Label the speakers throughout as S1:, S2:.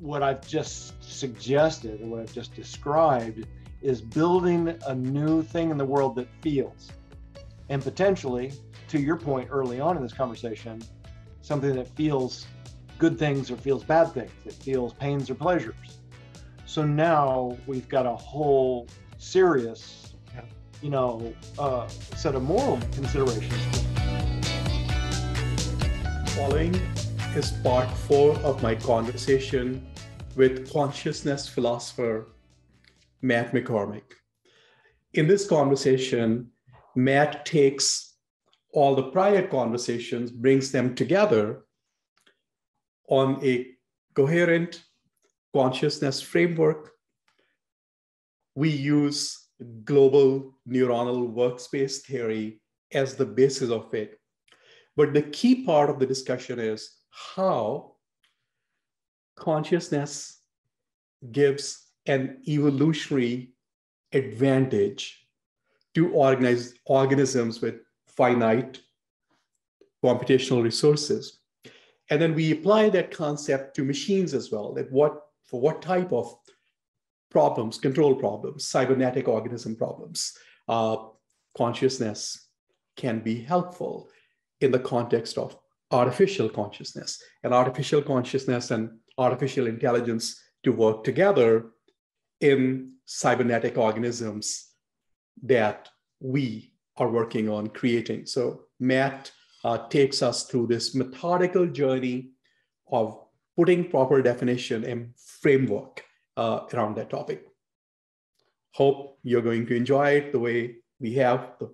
S1: what I've just suggested or what I've just described is building a new thing in the world that feels. And potentially, to your point early on in this conversation, something that feels good things or feels bad things, it feels pains or pleasures. So now we've got a whole serious, you know, uh, set of moral considerations.
S2: Following is part four of my conversation with consciousness philosopher Matt McCormick. In this conversation, Matt takes all the prior conversations, brings them together on a coherent consciousness framework. We use global neuronal workspace theory as the basis of it. But the key part of the discussion is how consciousness gives an evolutionary advantage to organize organisms with finite computational resources. And then we apply that concept to machines as well, that what for what type of problems, control problems, cybernetic organism problems, uh, consciousness can be helpful in the context of artificial consciousness and artificial consciousness and artificial intelligence to work together in cybernetic organisms that we are working on creating. So Matt uh, takes us through this methodical journey of putting proper definition and framework uh, around that topic. Hope you're going to enjoy it the way we have the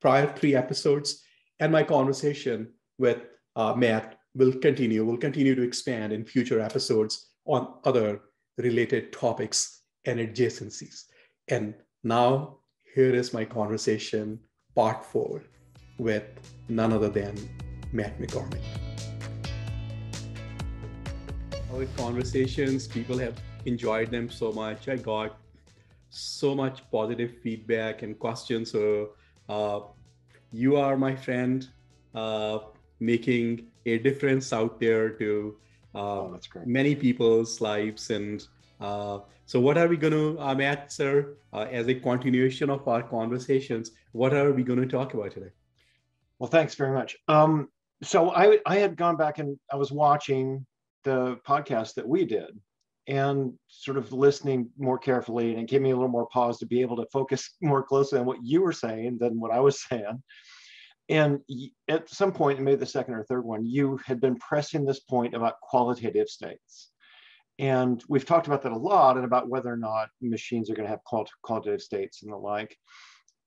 S2: prior three episodes and my conversation with uh, Matt will continue, We'll continue to expand in future episodes on other related topics and adjacencies. And now here is my conversation, part four, with none other than Matt McCormick. Our conversations, people have enjoyed them so much. I got so much positive feedback and questions. So uh, you are my friend, uh, making a difference out there to uh, oh, many people's lives. And uh, so, what are we going to, uh, Matt, sir, uh, as a continuation of our conversations, what are we going to talk about today?
S1: Well, thanks very much. Um, so, I, I had gone back and I was watching the podcast that we did and sort of listening more carefully and it gave me a little more pause to be able to focus more closely on what you were saying than what I was saying. And at some point, maybe the second or third one, you had been pressing this point about qualitative states. And we've talked about that a lot and about whether or not machines are going to have qualitative states and the like.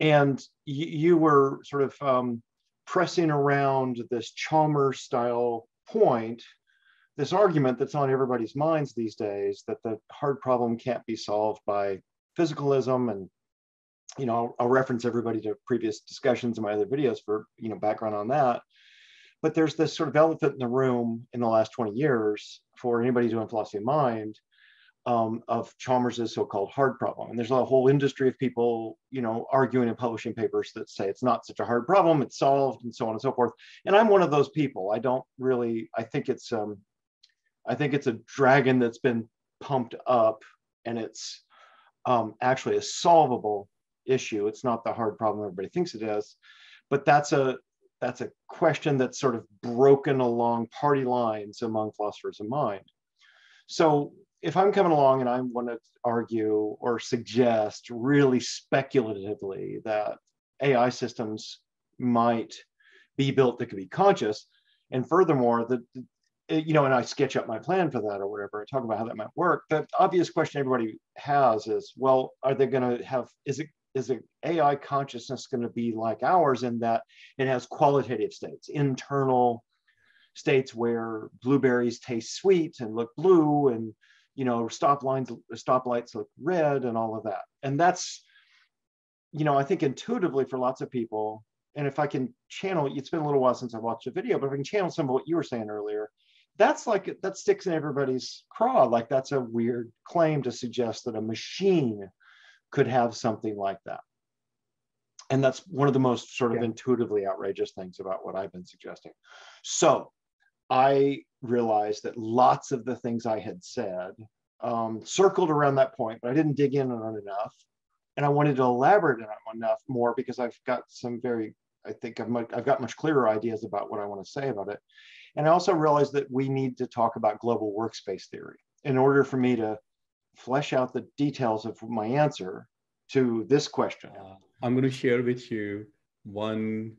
S1: And you, were sort of um, pressing around this Chalmers style point this argument that's on everybody's minds these days that the hard problem can't be solved by physicalism and you know I'll, I'll, reference everybody to previous discussions in my other videos for you know background on that but there's this sort of elephant in the room in the last 20 years for anybody doing philosophy of mind um, of Chalmers's so-called hard problem. And there's a whole industry of people, you know, arguing and publishing papers that say it's not such a hard problem, it's solved, and so on and so forth. And I'm one of those people. I don't really. I think it's um, I think it's a dragon that's been pumped up and it's um, actually a solvable issue. It's not the hard problem everybody thinks it is, but that's a that's a question that's sort of broken along party lines among philosophers of mind. So if I'm coming along and I want to argue or suggest really speculatively that AI systems might be built that could be conscious, and furthermore, that eh, you know, and I sketch up my plan for that or whatever, I talk about how that might work. The obvious question everybody has is, well, are they going to have, is it, is it AI consciousness going to be like ours in that it has qualitative states, internal states where blueberries taste sweet and look blue and, you know, stop lines, stop lights look red and all of that. And that's, you know, I think intuitively for lots of people, and if I can channel, it's been a little while since I watched a video, but if I can channel some of what you were saying earlier, that's like that sticks in everybody's craw. Like that's a weird claim to suggest that a machine could have something like that. And that's one of the most sort of yeah. intuitively outrageous things about what I've been suggesting. So I realized that lots of the things I had said um, circled around that point, but I didn't dig in on it enough. And I wanted to elaborate on enough more because I've got some very, I think I've, much, I've got much clearer ideas about what I want to say about it. And I also realized that we need to talk about global workspace theory in order for me to flesh out the details of my answer to this question. Uh,
S2: I'm going to share with you one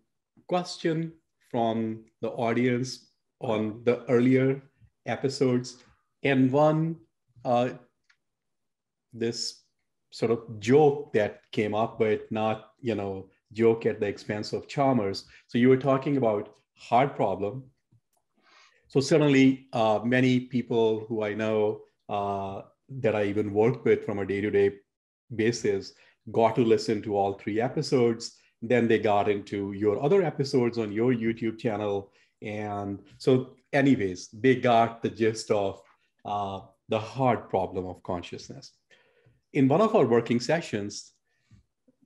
S2: question from the audience on the earlier episodes and one uh, this sort of joke that came up but not you know joke at the expense of Chalmers so you were talking about hard problem so certainly uh, many people who i know uh, that i even work with from a day-to-day basis got to listen to all three episodes. Then they got into your other episodes on your youtube channel. And so anyways they got the gist of uh, the hard problem of consciousness. In one of our working sessions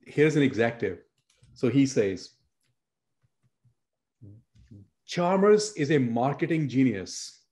S2: here's an executive. So he says chalmers is a marketing genius.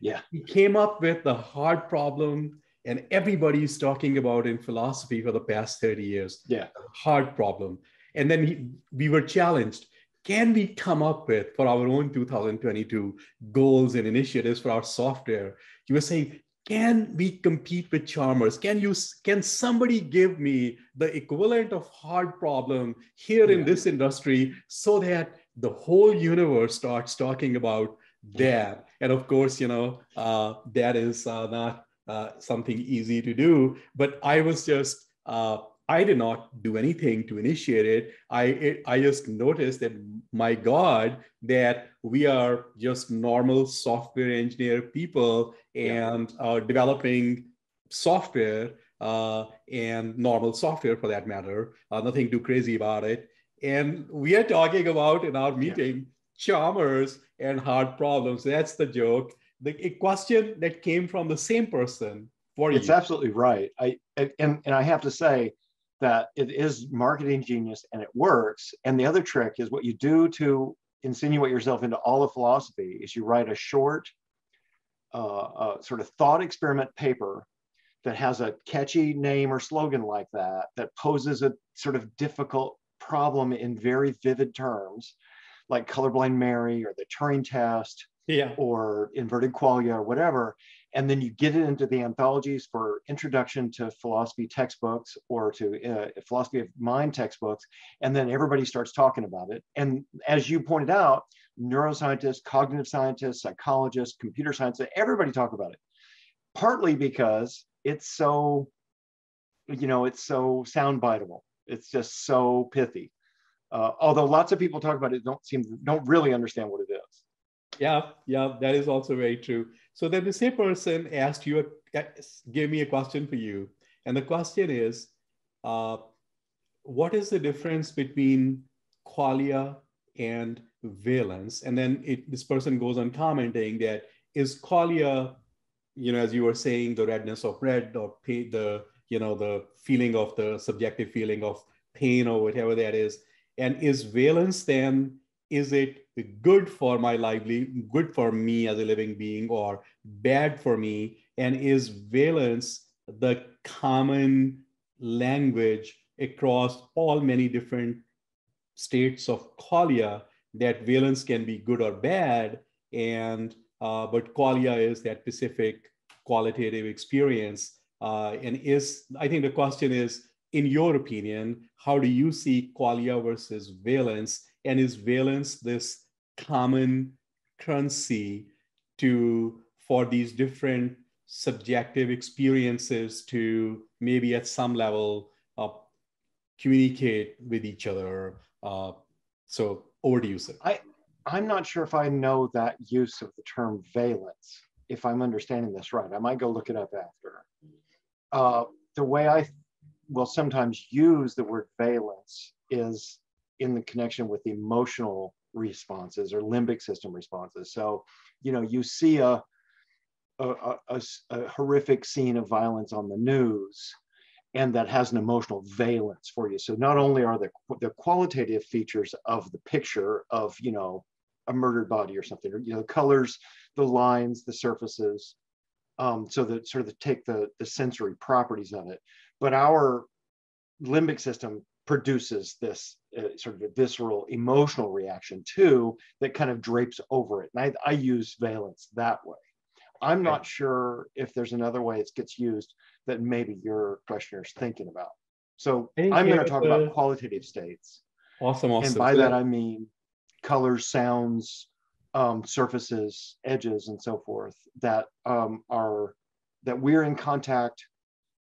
S1: Yeah.
S2: He came up with the hard problem and everybody's talking about in philosophy for the past 30 years
S1: yeah
S2: hard problem and then he, we were challenged can we come up with for our own 2022 goals and initiatives for our software you were saying can we compete with Chalmers? can you can somebody give me the equivalent of hard problem here yeah. in this industry so that the whole universe starts talking about that and of course you know uh, that is uh, not uh, something easy to do. But I was just, uh, I did not do anything to initiate it. I, it, I just noticed that, my God, that we are just normal software engineer people and yeah. uh, developing software uh, and normal software for that matter. Uh, nothing too crazy about it. And we are talking about in our meeting yeah. Chalmers and hard problems. That's the joke the a question that came from the same person for
S1: it's
S2: you.
S1: It's absolutely right. I and and I have to say that it is marketing genius and it works. And the other trick is what you do to insinuate yourself into all of philosophy is you write a short uh, uh, sort of thought experiment paper that has a catchy name or slogan like that that poses a sort of difficult problem in very vivid terms like colorblind mary or the turing test
S2: yeah.
S1: or inverted qualia or whatever. And then you get it into the anthologies for introduction to philosophy textbooks or to uh, philosophy of mind textbooks. And then everybody starts talking about it. And as you pointed out, neuroscientists, cognitive scientists, psychologists, computer scientists, everybody talk about it. Partly because it's so, you know, it's so soundbiteable. It's just so pithy. Uh, although lots of people talk about it, don't seem don't really understand what it is.
S2: Yeah, yeah, that is also very true. So then the same person asked you, a, gave me a question for you. And the question is, uh, what is the difference between qualia and valence? And then it, this person goes on commenting that is qualia, you know, as you were saying, the redness of red or pay, the, you know, the feeling of the subjective feeling of pain or whatever that is. And is valence then, is it good for my lively, good for me as a living being, or bad for me? And is valence the common language across all many different states of qualia that valence can be good or bad, and uh, but qualia is that specific qualitative experience. Uh, and is I think the question is, in your opinion, how do you see qualia versus valence? And is valence this common currency to for these different subjective experiences to maybe at some level uh, communicate with each other. Uh, so over to you, sir.
S1: I, I'm not sure if I know that use of the term valence, if I'm understanding this right. I might go look it up after. Uh, the way I will sometimes use the word valence is in the connection with emotional responses or limbic system responses. So, you know, you see a, a, a, a horrific scene of violence on the news, and that has an emotional valence for you. So not only are the, the qualitative features of the picture of, you know, a murdered body or something, or you know, the colors, the lines, the surfaces, um, so that sort of take the the sensory properties of it. But our limbic system produces this uh, sort of a visceral emotional reaction too that kind of drapes over it. And I, I use valence that way. I'm not sure if there's another way it gets used that maybe your questioner is thinking about. So I'm going to talk about qualitative states.
S2: Awesome, awesome.
S1: And by that I mean colors, sounds, um, surfaces, edges, and so forth that um, are that we're in contact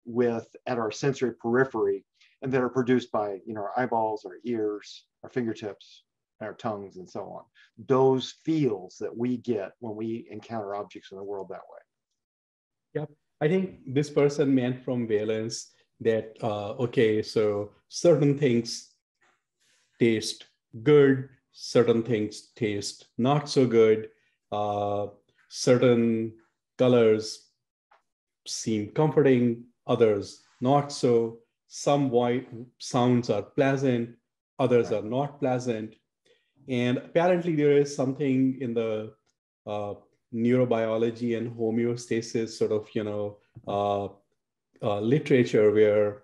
S1: with at our sensory periphery and that are produced by you know our eyeballs, our ears, our fingertips, our tongues, and so on. Those feels that we get when we encounter objects in the world that way.
S2: Yep. I think this person meant from valence that uh, okay, so certain things taste good, certain things taste not so good, uh, certain colors seem comforting, others not so. Some white sounds are pleasant, others are not pleasant. And apparently, there is something in the uh, neurobiology and homeostasis sort of, you know, uh, uh, literature where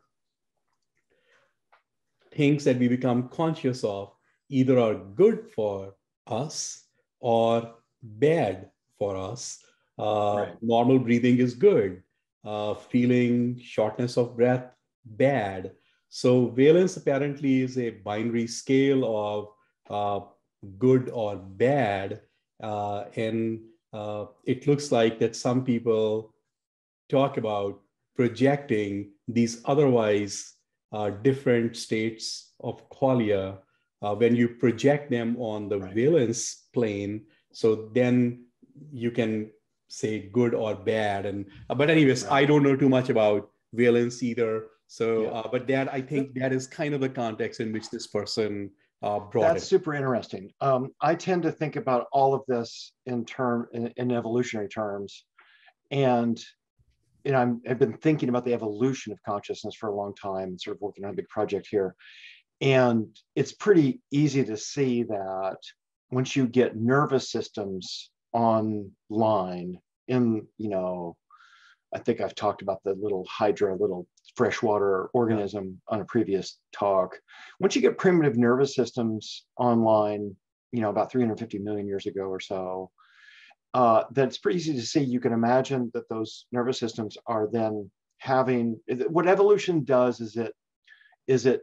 S2: things that we become conscious of either are good for us or bad for us. Uh, right. Normal breathing is good. Uh, feeling shortness of breath, bad. So valence apparently is a binary scale of uh, good or bad. Uh, and uh, it looks like that some people talk about projecting these otherwise uh, different states of qualia uh, when you project them on the right. valence plane. So then you can say good or bad. And uh, but anyways, right. I don't know too much about valence either. So, yeah. uh, but that I think that is kind of the context in which this person uh, brought
S1: That's
S2: it.
S1: super interesting. Um, I tend to think about all of this in term in, in evolutionary terms, and you know, I'm, I've been thinking about the evolution of consciousness for a long time, and sort of working on a big project here. And it's pretty easy to see that once you get nervous systems online in, you know, I think I've talked about the little hydra, little freshwater organism on a previous talk. Once you get primitive nervous systems online, you know, about 350 million years ago or so, uh, that it's pretty easy to see. You can imagine that those nervous systems are then having what evolution does is it is it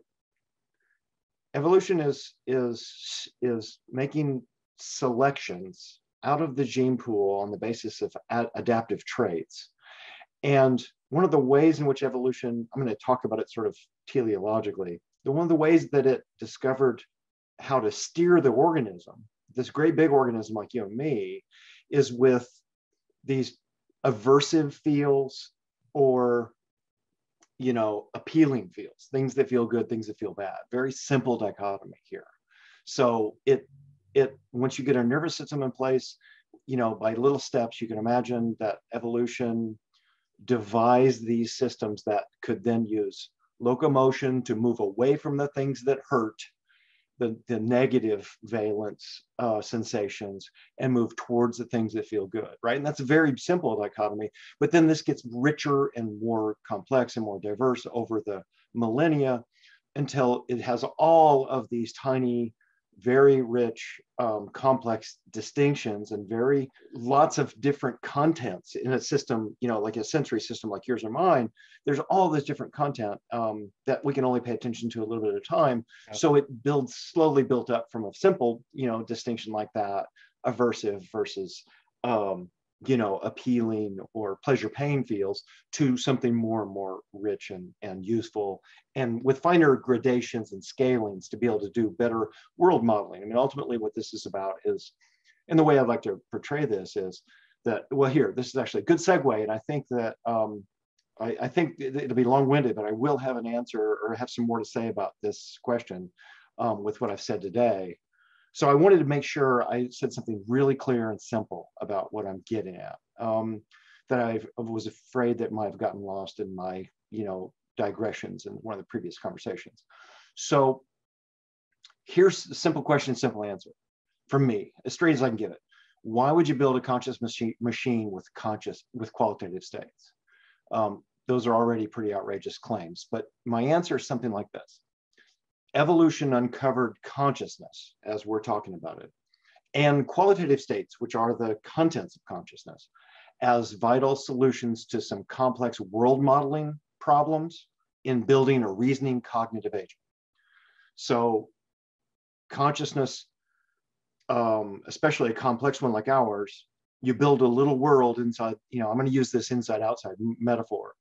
S1: evolution is is is making selections out of the gene pool on the basis of ad- adaptive traits and one of the ways in which evolution i'm going to talk about it sort of teleologically the one of the ways that it discovered how to steer the organism this great big organism like you and me is with these aversive feels or you know, appealing feels, things that feel good, things that feel bad. Very simple dichotomy here. So it it once you get a nervous system in place, you know, by little steps, you can imagine that evolution devised these systems that could then use locomotion to move away from the things that hurt the, the negative valence uh, sensations and move towards the things that feel good, right? And that's a very simple dichotomy. But then this gets richer and more complex and more diverse over the millennia until it has all of these tiny very rich, um, complex distinctions and very lots of different contents in a system, you know, like a sensory system like yours or mine. There's all this different content um, that we can only pay attention to a little bit of time. Okay. So it builds slowly built up from a simple, you know, distinction like that, aversive versus um, you know, appealing or pleasure pain feels to something more and more rich and, and useful and with finer gradations and scalings to be able to do better world modeling. I mean, ultimately what this is about is, and the way I'd like to portray this is that, well, here, this is actually a good segue. And I think that, um, I, I think it'll be long-winded, but I will have an answer or have some more to say about this question um, with what I've said today. So I wanted to make sure I said something really clear and simple about what I'm getting at. Um, that I was afraid that might have gotten lost in my, you know, digressions in one of the previous conversations. So here's a simple question, simple answer. from me, as straight as I can get it. Why would you build a conscious machine, machine with conscious, with qualitative states? Um, those are already pretty outrageous claims, but my answer is something like this. Evolution uncovered consciousness as we're talking about it, and qualitative states, which are the contents of consciousness, as vital solutions to some complex world modeling problems in building a reasoning cognitive agent. So consciousness, um, especially a complex one like ours, you build a little world inside, you know, I'm going to use this inside outside metaphor.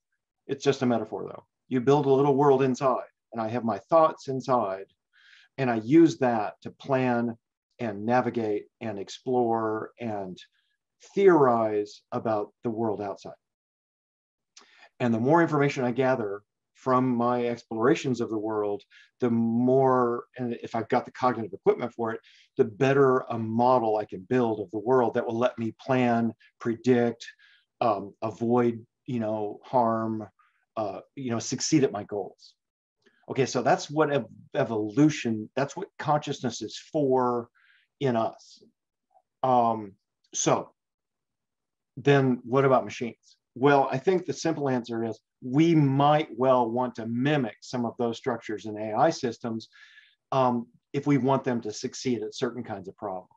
S1: It's just a metaphor though. You build a little world inside, and I have my thoughts inside, and I use that to plan and navigate and explore and theorize about the world outside. And the more information I gather from my explorations of the world, the more, and if I've got the cognitive equipment for it, the better a model I can build of the world that will let me plan, predict, um, avoid, you know, harm, uh, you know, succeed at my goals. Okay, so that's what ev evolution, that's what consciousness is for in us. Um, so then what about machines? Well, I think the simple answer is we might well want to mimic some of those structures in AI systems um, if we want them to succeed at certain kinds of problems.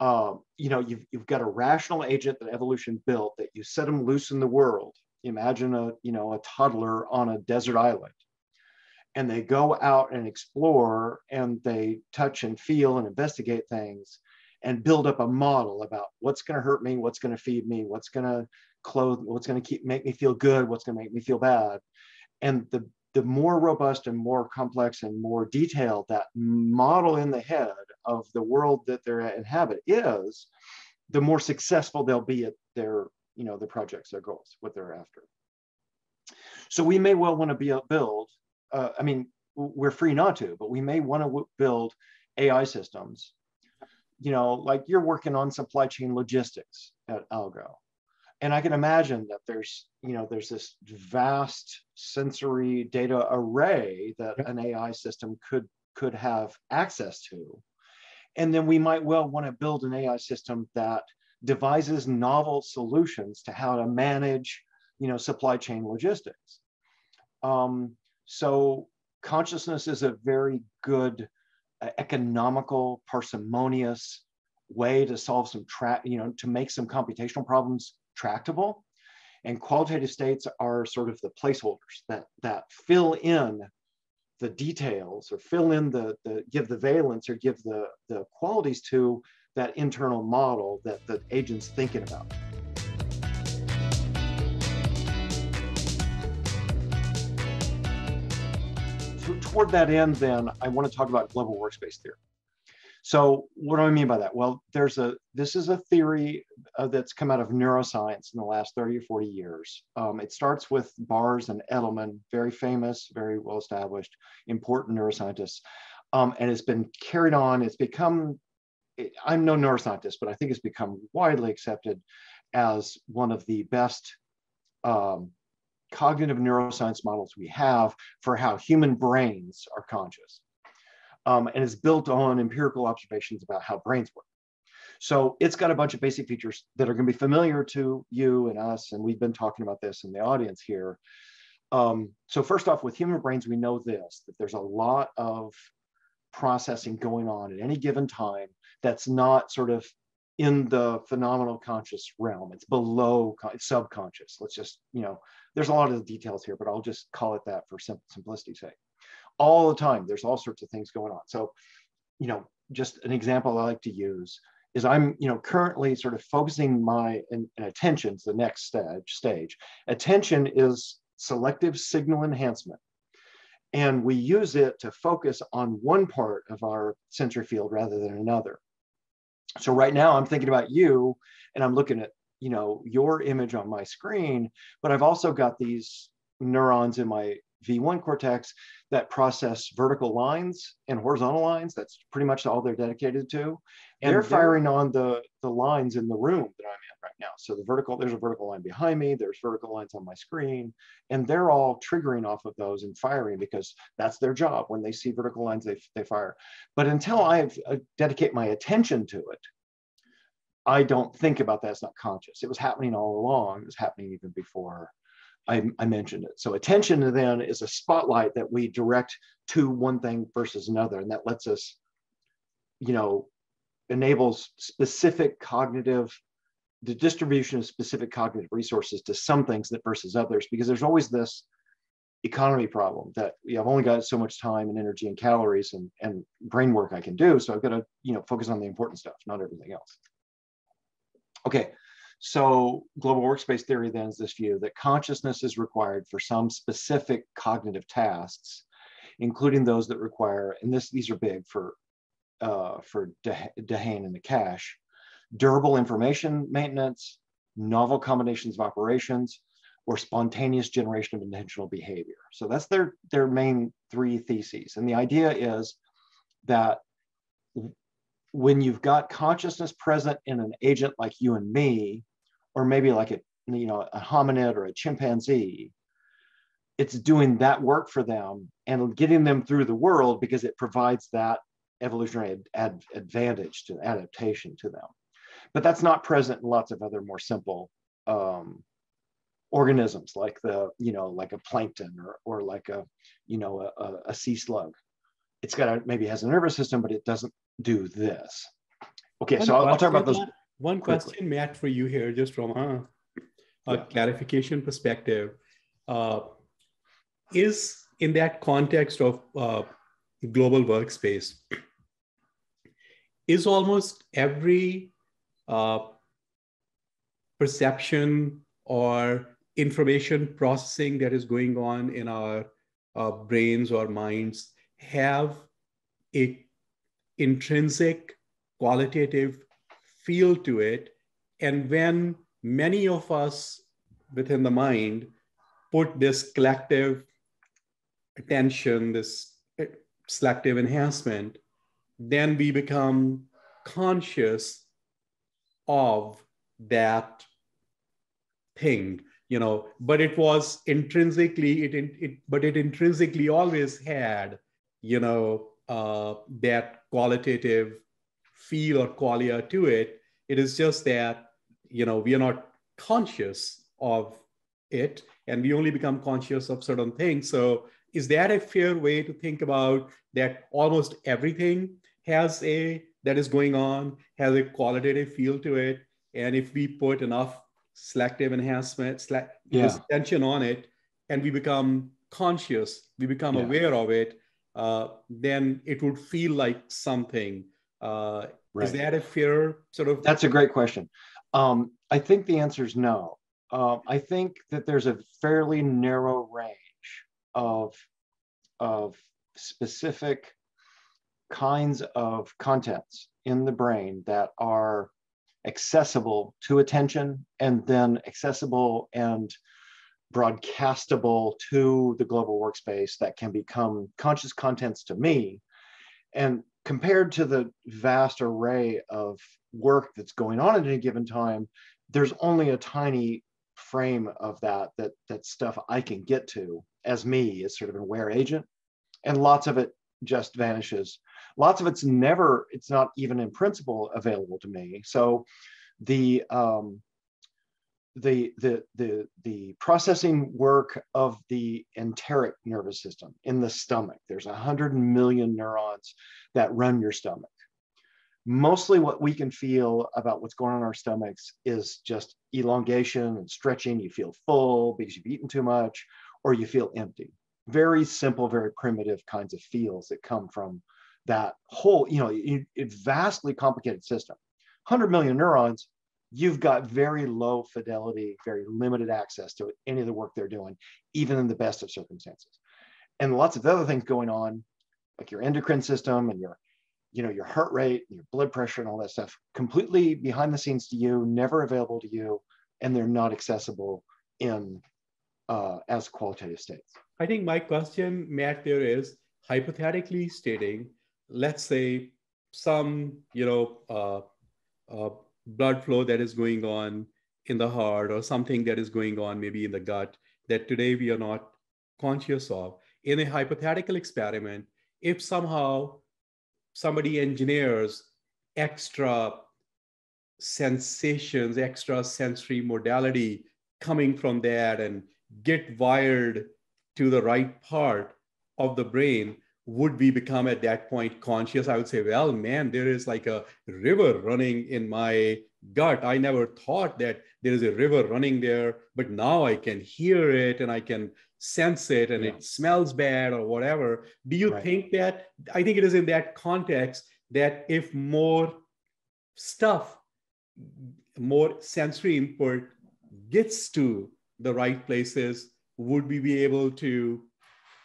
S1: Uh, you know, you've, you've got a rational agent that evolution built that you set them loose in the world. Imagine a, you know, a toddler on a desert island and they go out and explore and they touch and feel and investigate things and build up a model about what's going to hurt me, what's going to feed me, what's going to clothe, what's going to keep make me feel good, what's going to make me feel bad. And the the more robust and more complex and more detailed that model in the head of the world that they're inhabit is, the more successful they'll be at their, you know, their projects, their goals, what they're after. So we may well want to be build. Uh, I mean, we're free not to, but we may want to build AI systems you know, like you're working on supply chain logistics at Algo. And I can imagine that there's, you know, there's this vast sensory data array that an AI system could could have access to. And then we might well want to build an AI system that devises novel solutions to how to manage, you know, supply chain logistics. Um, so consciousness is a very good uh, economical, parsimonious way to solve some track, you know, to make some computational problems tractable. And qualitative states are sort of the placeholders that that fill in the details or fill in the, the give the valence or give the, the qualities to that internal model that the agent's thinking about. Toward that end, then I want to talk about global workspace theory. So what do I mean by that? Well, there's a this is a theory uh, that's come out of neuroscience in the last 30 or 40 years. Um, it starts with Baars and Edelman, very famous, very well established, important neuroscientists, um, and it's been carried on. It's become I'm no neuroscientist, but I think it's become widely accepted as one of the best um, cognitive neuroscience models we have for how human brains are conscious. Um, and it's built on empirical observations about how brains work. So it's got a bunch of basic features that are going to be familiar to you and us, and we've been talking about this in the audience here. Um, so first off, with human brains, we know this, that there's a lot of processing going on at any given time that's not sort of in the phenomenal conscious realm. It's below, it's subconscious. Let's just, you know, there's a lot of details here, but I'll just call it that for sim simplicity's sake. All the time, there's all sorts of things going on. So, you know, just an example I like to use is I'm, you know, currently sort of focusing my and, attention to the next stage. Stage attention is selective signal enhancement, and we use it to focus on one part of our sensory field rather than another. So right now I'm thinking about you and I'm looking at, you know, your image on my screen, but I've also got these neurons in my V1 cortex that process vertical lines and horizontal lines. That's pretty much all they're dedicated to. And they're firing on the, the lines in the room that I'm in. Right now. So the vertical, there's a vertical line behind me, there's vertical lines on my screen, and they're all triggering off of those and firing because that's their job. When they see vertical lines, they, they fire. But until I uh, dedicate my attention to it, I don't think about that. It's not conscious. It was happening all along. It was happening even before I, I, mentioned it. So attention then is a spotlight that we direct to one thing versus another, and that lets us, you know, enables specific cognitive, the distribution of specific cognitive resources to some things that versus others, because there's always this economy problem that you know, I've only got so much time and energy and calories and, and brain work I can do. So I've got to, you know, focus on the important stuff, not everything else. Okay, so global workspace theory then is this view that consciousness is required for some specific cognitive tasks, including those that require, and this these are big for uh, for Dehaene and Naccache, durable information maintenance, novel combinations of operations, or spontaneous generation of intentional behavior. So that's their, their main three theses. And the idea is that when you've got consciousness present in an agent like you and me, or maybe like a, you know, a hominid or a chimpanzee, it's doing that work for them and getting them through the world because it provides that evolutionary ad, ad, advantage to adaptation to them. But that's not present in lots of other more simple um, organisms like the, you know, like a plankton or, or like a, you know, a, a, a sea slug. It's got a, maybe has a nervous system, but it doesn't do this. Okay, one so I'll, I'll, talk about those.
S2: One quickly. question, Matt, for you here, just from a, a yeah. clarification perspective. Uh, is in that context of uh, global workspace, is almost every uh, perception or information processing that is going on in our uh, brains or minds have a intrinsic qualitative feel to it. And when many of us within the mind put this collective attention this uh, selective enhancement then we become conscious of that thing you know but it was intrinsically it, it but it intrinsically always had you know uh, that qualitative feel or qualia to it. It is just that you know we are not conscious of it and we only become conscious of certain things. So is that a fair way to think about that almost everything has a that is going on has a qualitative feel to it and if we put enough selective enhancement select, yeah. attention on it and we become conscious we become yeah. aware of it uh, then it would feel like something uh, right. is that a fair sort of
S1: that's a great question um, i think the answer is no um, i think that there's a fairly narrow range of of specific kinds of contents in the brain that are accessible to attention and then accessible and broadcastable to the global workspace that can become conscious contents to me. And compared to the vast array of work that's going on at any given time, there's only a tiny frame of that that that stuff I can get to as me as sort of an aware agent. And lots of it just vanishes lots of it's never it's not even in principle available to me. So the um, the the the the processing work of the enteric nervous system in the stomach there's a hundred million neurons that run your stomach. Mostly what we can feel about what's going on in our stomachs is just elongation and stretching. You feel full because you've eaten too much or you feel empty. Very simple very primitive kinds of feels that come from that whole, you know, it, it vastly complicated system. 100 million neurons, you've got very low fidelity, very limited access to any of the work they're doing, even in the best of circumstances. And lots of other things going on, like your endocrine system and your, you know, your heart rate, and your blood pressure, and all that stuff, completely behind the scenes to you, never available to you, and they're not accessible in uh, as qualitative states.
S2: I think my question, Matt, there is hypothetically stating let's say some you know uh, uh, blood flow that is going on in the heart or something that is going on maybe in the gut that today we are not conscious of. In a hypothetical experiment, if somehow somebody engineers extra sensations, extra sensory modality coming from that and get wired to the right part of the brain, would we become at that point conscious? I would say, well, man, there is like a river running in my gut. I never thought that there is a river running there, but now I can hear it and I can sense it and yeah. it smells bad or whatever. Do you right. think that? I think it is in that context that if more stuff, more sensory input gets to the right places, would we be able to,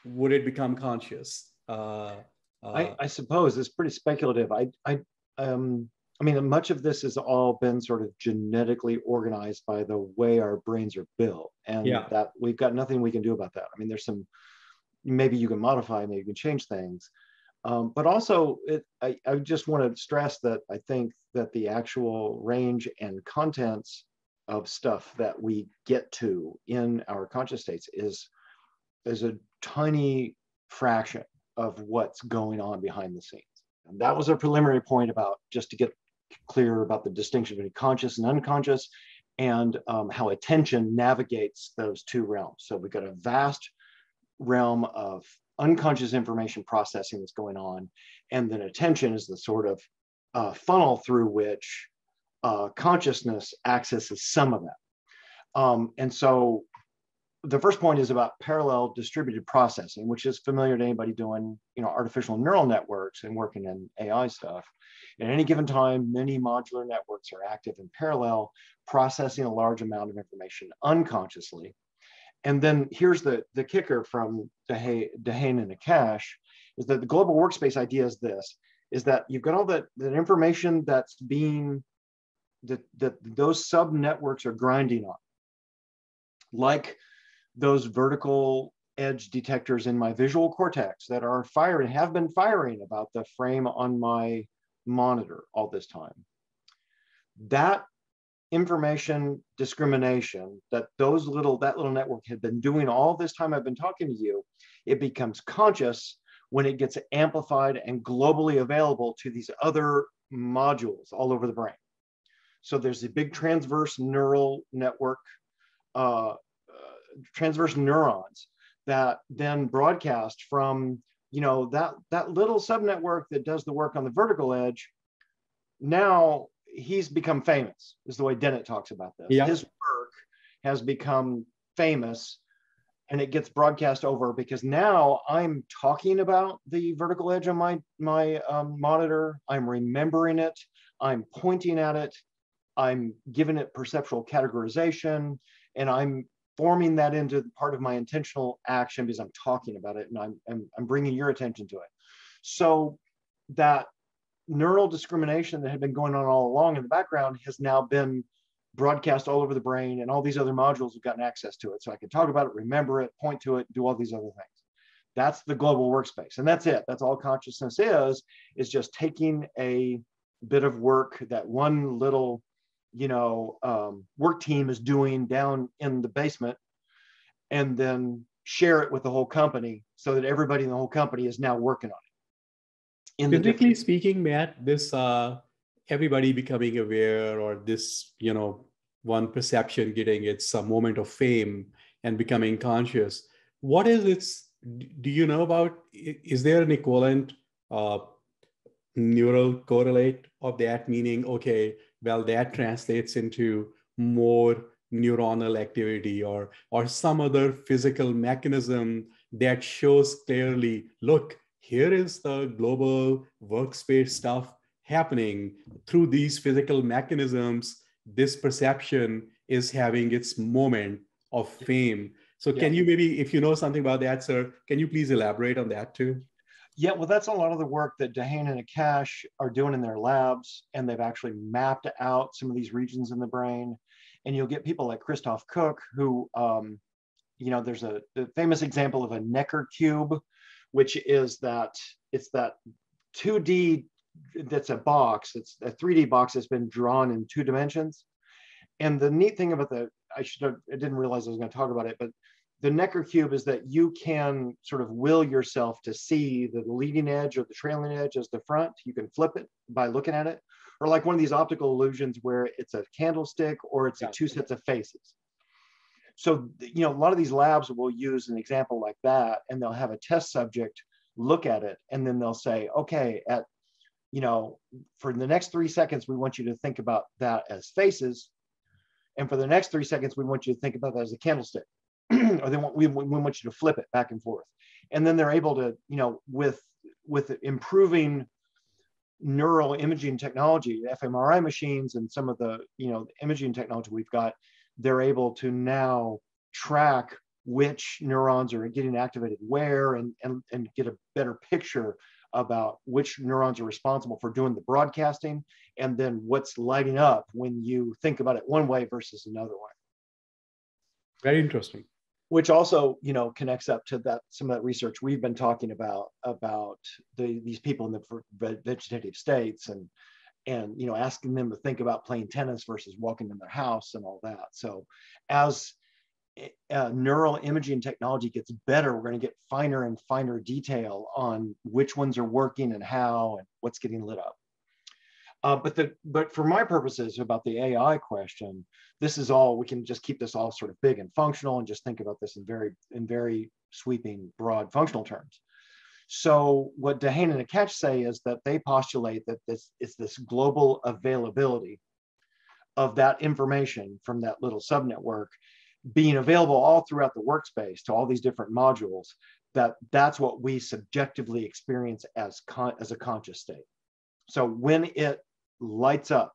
S2: would it become conscious? Uh,
S1: uh, I, I, suppose it's pretty speculative. I, I, um, I mean, much of this has all been sort of genetically organized by the way our brains are built, and yeah. that we've got nothing we can do about that. I mean, there's some maybe you can modify, maybe you can change things, um, but also it, I, I just want to stress that I think that the actual range and contents of stuff that we get to in our conscious states is is a tiny fraction of what's going on behind the scenes. And that was a preliminary point about just to get clear about the distinction between conscious and unconscious and um, how attention navigates those two realms. So we've got a vast realm of unconscious information processing that's going on, and then attention is the sort of uh, funnel through which uh, consciousness accesses some of that. Um, and so the first point is about parallel distributed processing, which is familiar to anybody doing, you know, artificial neural networks and working in AI stuff. At any given time, many modular networks are active in parallel, processing a large amount of information unconsciously. And then here's the, the kicker from Dehaene and Naccache, is that the global workspace idea is this, is that you've got all that, that information that's being, that, that those sub networks are grinding on. Like those vertical edge detectors in my visual cortex that are firing, have been firing about the frame on my monitor all this time. That information discrimination that those little, that little network had been doing all this time I've been talking to you, it becomes conscious when it gets amplified and globally available to these other modules all over the brain. So there's a big transverse neural network uh, transverse neurons that then broadcast from you know that that little subnetwork that does the work on the vertical edge. Now he's become famous is the way dennett talks about this. Yeah. his work has become famous and it gets broadcast over because now i'm talking about the vertical edge on my my um, monitor. I'm remembering it. I'm pointing at it. I'm giving it perceptual categorization and i'm forming that into part of my intentional action because I'm talking about it and I'm, I'm, I'm bringing your attention to it. So that neural discrimination that had been going on all along in the background has now been broadcast all over the brain and all these other modules have gotten access to it. So I can talk about it, remember it, point to it, do all these other things. That's the global workspace. And that's it. That's all consciousness is, is just taking a bit of work that one little you know um, work team is doing down in the basement and then share it with the whole company so that everybody in the whole company is now working on it
S2: in physically speaking matt this uh, everybody becoming aware or this you know one perception getting its a moment of fame and becoming conscious what is its do you know about is there an equivalent uh, neural correlate of that meaning okay well that translates into more neuronal activity or or some other physical mechanism that shows clearly look here is the global workspace stuff happening. Through these physical mechanisms this perception is having its moment of fame. So yeah. can you maybe if you know something about that sir can you please elaborate on that too
S1: yeah, well, that's a lot of the work that Dehaene and Naccache are doing in their labs, and they've actually mapped out some of these regions in the brain. And you'll get people like Christoph Koch, who, um, you know, there's a, a famous example of a Necker cube, which is that it's that 2D that's a box. It's a 3D box that's been drawn in two dimensions. And the neat thing about the, I should have, I didn't realize I was going to talk about it, but the Necker cube is that you can sort of will yourself to see the leading edge or the trailing edge as the front. You can flip it by looking at it, or like one of these optical illusions where it's a candlestick or it's a two sets of faces. So, you know, a lot of these labs will use an example like that, and they'll have a test subject look at it, and then they'll say, okay, at, you know, for the next three seconds, we want you to think about that as faces. And for the next three seconds, we want you to think about that as a candlestick. or they want, we, we want you to flip it back and forth. And then they're able to, you know, with, with improving neural imaging technology, fMRI machines and some of the, you know, imaging technology we've got, they're able to now track which neurons are getting activated where and, and, and get a better picture about which neurons are responsible for doing the broadcasting and then what's lighting up when you think about it one way versus another way.
S2: Very interesting.
S1: Which also, you know, connects up to that some of that research we've been talking about about the, these people in the vegetative states and and you know asking them to think about playing tennis versus walking in their house and all that. So as eh, uh, neural imaging technology gets better we're going to get finer and finer detail on which ones are working and how and what's getting lit up uh, but the but for my purposes about the ai question this is all we can just keep this all sort of big and functional and just think about this in very in very sweeping broad functional terms. So what Dehaene and Naccache say is that they postulate that this is this global availability of that information from that little subnetwork being available all throughout the workspace to all these different modules that that's what we subjectively experience as con- as a conscious state. So when it lights up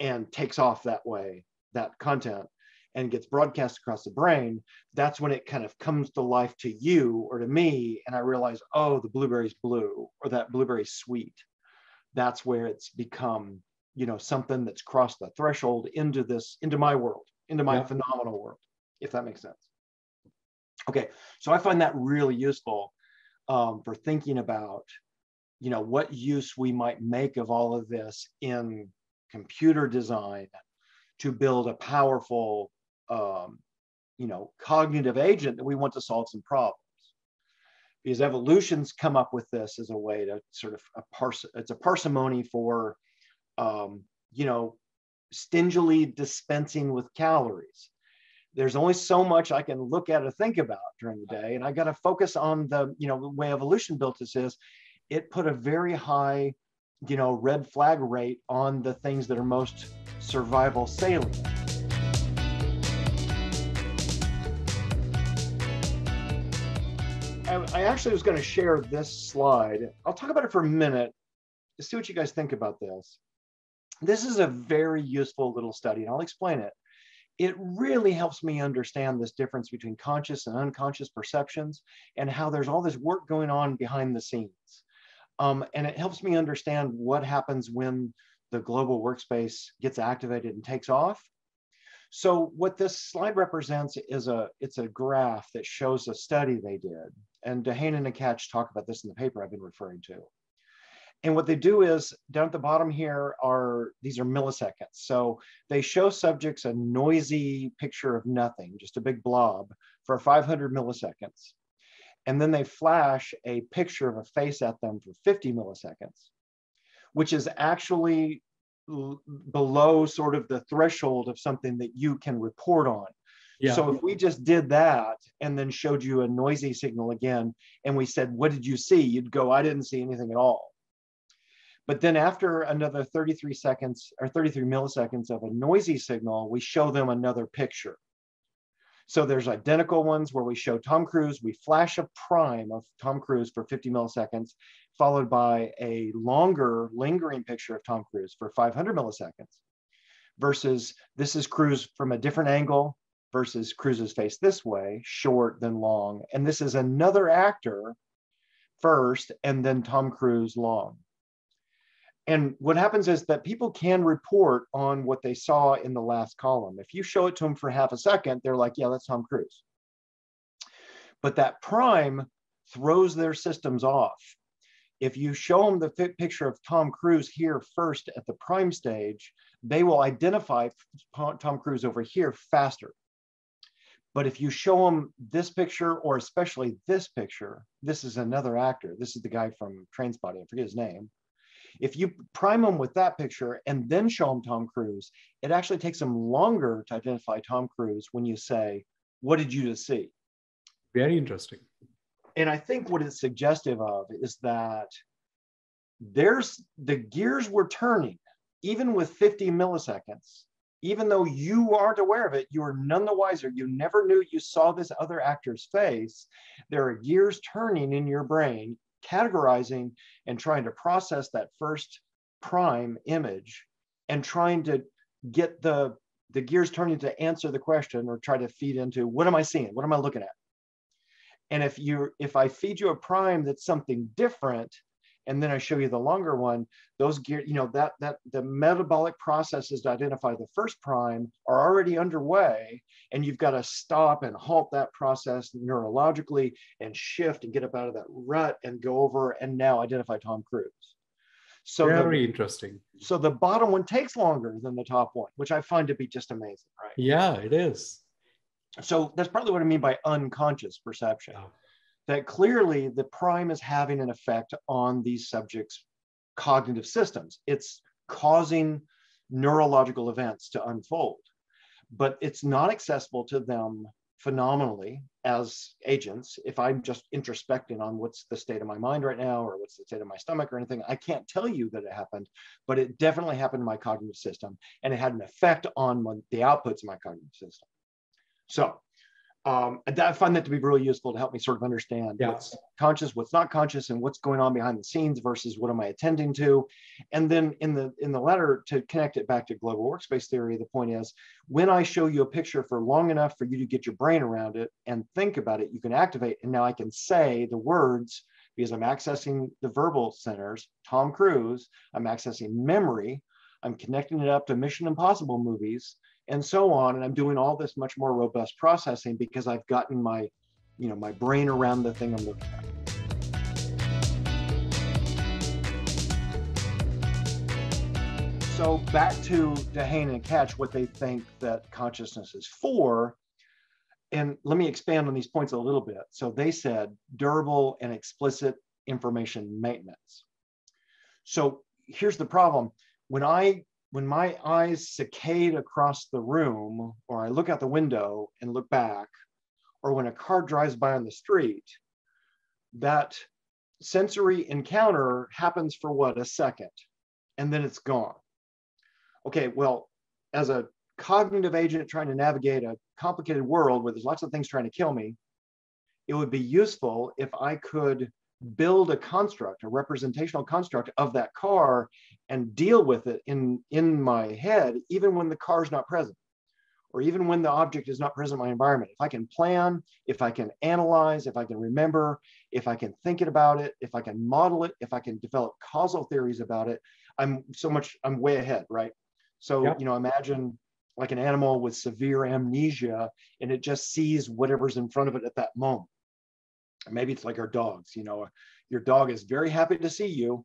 S1: and takes off that way that content and gets broadcast across the brain, that's when it kind of comes to life to you or to me. And I realize, oh, the blueberry's blue or that blueberry's sweet. That's where it's become, you know, something that's crossed the threshold into this, into my world, into my yeah. phenomenal world, if that makes sense. Okay, so I find that really useful um, for thinking about, you know, what use we might make of all of this in computer design to build a powerful um, you know, cognitive agent that we want to solve some problems. Because evolution's come up with this as a way to sort of a pars- it's a parsimony for, um, you know, stingily dispensing with calories. There's only so much I can look at or think about during the day, and I got to focus on the, you know, the way evolution built this is, it put a very high, you know, red flag rate on the things that are most survival salient. I, actually was going to share this slide. I'll talk about it for a minute to see what you guys think about this. This is a very useful little study, and I'll explain it. It really helps me understand this difference between conscious and unconscious perceptions and how there's all this work going on behind the scenes. Um, and it helps me understand what happens when the global workspace gets activated and takes off so what this slide represents is a it's a graph that shows a study they did. And Dehaene and Naccache talk about this in the paper I've been referring to. And what they do is down at the bottom here are these are milliseconds. So they show subjects a noisy picture of nothing, just a big blob for 500 milliseconds. And then they flash a picture of a face at them for 50 milliseconds, which is actually below sort of the threshold of something that you can report on. Yeah. So if we just did that and then showed you a noisy signal again, and we said, What did you see? You'd go, I didn't see anything at all. But then after another 33 seconds or 33 milliseconds of a noisy signal, we show them another picture. So there's identical ones where we show Tom Cruise, we flash a prime of Tom Cruise for 50 milliseconds, followed by a longer lingering picture of Tom Cruise for 500 milliseconds versus this is Cruise from a different angle versus Cruise's face this way, short then long. And this is another actor first and then Tom Cruise long. And what happens is that people can report on what they saw in the last column. If you show it to them for half a second, they're like, yeah, that's Tom Cruise. But that prime throws their systems off If you show them the picture of Tom Cruise here first at the prime stage, they will identify Tom Cruise over here faster. But if you show them this picture, or especially this picture, this is another actor. This is the guy from Trainspotting. I forget his name. If you prime them with that picture and then show them Tom Cruise, it actually takes them longer to identify Tom Cruise when you say, "What did you just see?"
S2: Very interesting.
S1: And I think what it's suggestive of is that there's the gears were turning even with 50 milliseconds even though you aren't aware of it, you are none the wiser. You never knew you saw this other actor's face. There are gears turning in your brain, categorizing and trying to process that first prime image and trying to get the, the gears turning to answer the question or try to feed into what am I seeing? What am I looking at? And if you if I feed you a prime that's something different, and then I show you the longer one, those gear, you know, that that the metabolic processes to identify the first prime are already underway, and you've got to stop and halt that process neurologically and shift and get up out of that rut and go over and now identify Tom Cruise.
S2: So very the, interesting.
S1: So the bottom one takes longer than the top one, which I find to be just amazing, right?
S2: Yeah, it is.
S1: So that's probably what I mean by unconscious perception. Oh that clearly the prime is having an effect on these subjects' cognitive systems. It's causing neurological events to unfold, but it's not accessible to them phenomenally as agents. If I'm just introspecting on what's the state of my mind right now or what's the state of my stomach or anything, I can't tell you that it happened, but it definitely happened in my cognitive system and it had an effect on the outputs of my cognitive system. So um, I find that to be really useful to help me sort of understand yeah. what's conscious, what's not conscious, and what's going on behind the scenes versus what am I attending to. And then in the in the letter to connect it back to global workspace theory, the point is when I show you a picture for long enough for you to get your brain around it and think about it, you can activate. And now I can say the words because I'm accessing the verbal centers. Tom Cruise. I'm accessing memory. I'm connecting it up to Mission Impossible movies and so on. And I'm doing all this much more robust processing because I've gotten my, you know, my brain around the thing I'm looking at. So back to Dehaene and Naccache, what they think that consciousness is for. And let me expand on these points a little bit. So they said durable and explicit information maintenance. So here's the problem. When I when my eyes saccade across the room, or I look out the window and look back, or when a car drives by on the street, that sensory encounter happens for what, a second, and then it's gone. Okay, well, as a cognitive agent trying to navigate a complicated world where there's lots of things trying to kill me, it would be useful if I could build a construct, a representational construct of that car and deal with it in, in my head, even when the car is not present, or even when the object is not present in my environment. If I can plan, if I can analyze, if I can remember, if I can think it about it, if I can model it, if I can develop causal theories about it, I'm so much, I'm way ahead, right? So, yep. you know, imagine like an animal with severe amnesia and it just sees whatever's in front of it at that moment maybe it's like our dogs you know your dog is very happy to see you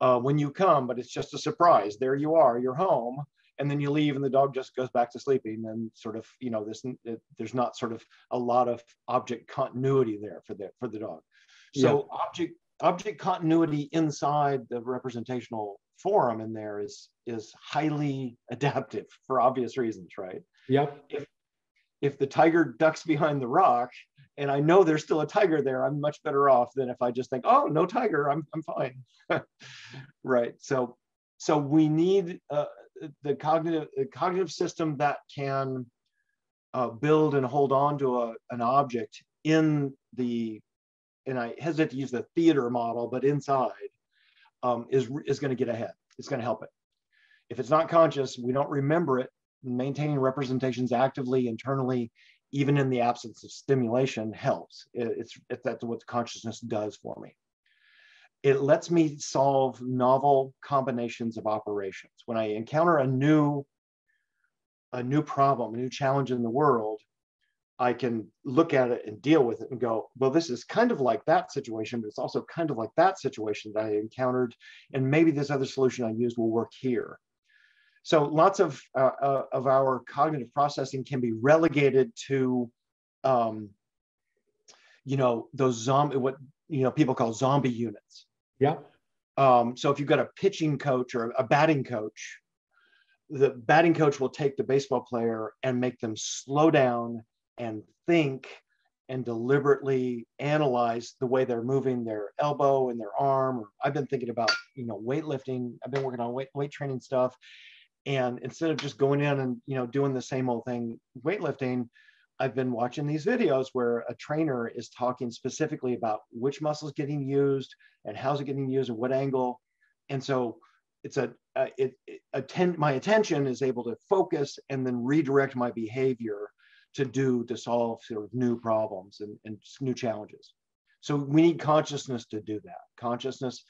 S1: uh, when you come but it's just a surprise. There you are you're home and then you leave and the dog just goes back to sleeping and sort of you know this it, there's not sort of a lot of object continuity there for the for the dog. So yeah. object object continuity inside the representational forum in there is is highly adaptive for obvious reasons right?
S2: Yep.
S1: If if the tiger ducks behind the rock and I know there's still a tiger there, I'm much better off than if I just think, oh, no tiger, I'm, I'm fine. right. So, so we need uh, the cognitive, the cognitive system that can uh, build and hold on to a, an object in the, and I hesitate to use the theater model, but inside um, is, is going to get ahead. It's going to help it. If it's not conscious, we don't remember it. Maintaining representations actively internally even in the absence of stimulation helps. It, it's, it, that's what consciousness does for me. It lets me solve novel combinations of operations. When I encounter a new, a new problem, a new challenge in the world, I can look at it and deal with it and go, well, this is kind of like that situation, but it's also kind of like that situation that I encountered. And maybe this other solution I used will work here. So lots of, uh, uh, of our cognitive processing can be relegated to, um, you know, those zombie, what, you know, people call zombie units.
S2: Yeah.
S1: Um, so if you've got a pitching coach or a batting coach, the batting coach will take the baseball player and make them slow down and think and deliberately analyze the way they're moving their elbow and their arm. I've been thinking about, you know, weightlifting. I've been working on weight, weight training stuff. And instead of just going in and, you know, doing the same old thing, weightlifting, I've been watching these videos where a trainer is talking specifically about which muscles getting used and how's it getting used and what angle. And so it's a, uh, it, it attend, my attention is able to focus and then redirect my behavior to do to solve sort of new problems and, and new challenges. So we need consciousness to do that. Consciousness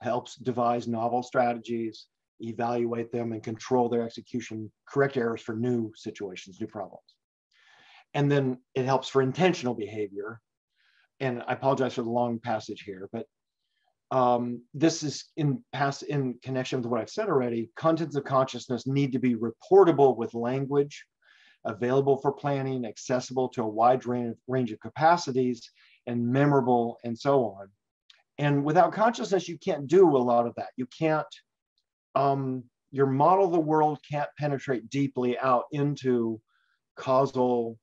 S1: helps devise novel strategies, evaluate them, and control their execution, correct errors for new situations, new problems. And then it helps for intentional behavior. And I apologize for the long passage here, but um, this is in past in connection with what I've said already. Contents of consciousness need to be reportable with language available for planning, accessible to a wide range, range of capacities, and memorable, and so on. And without consciousness, you can't do a lot of that. You can't, um, your model of the world can't penetrate deeply out into causal,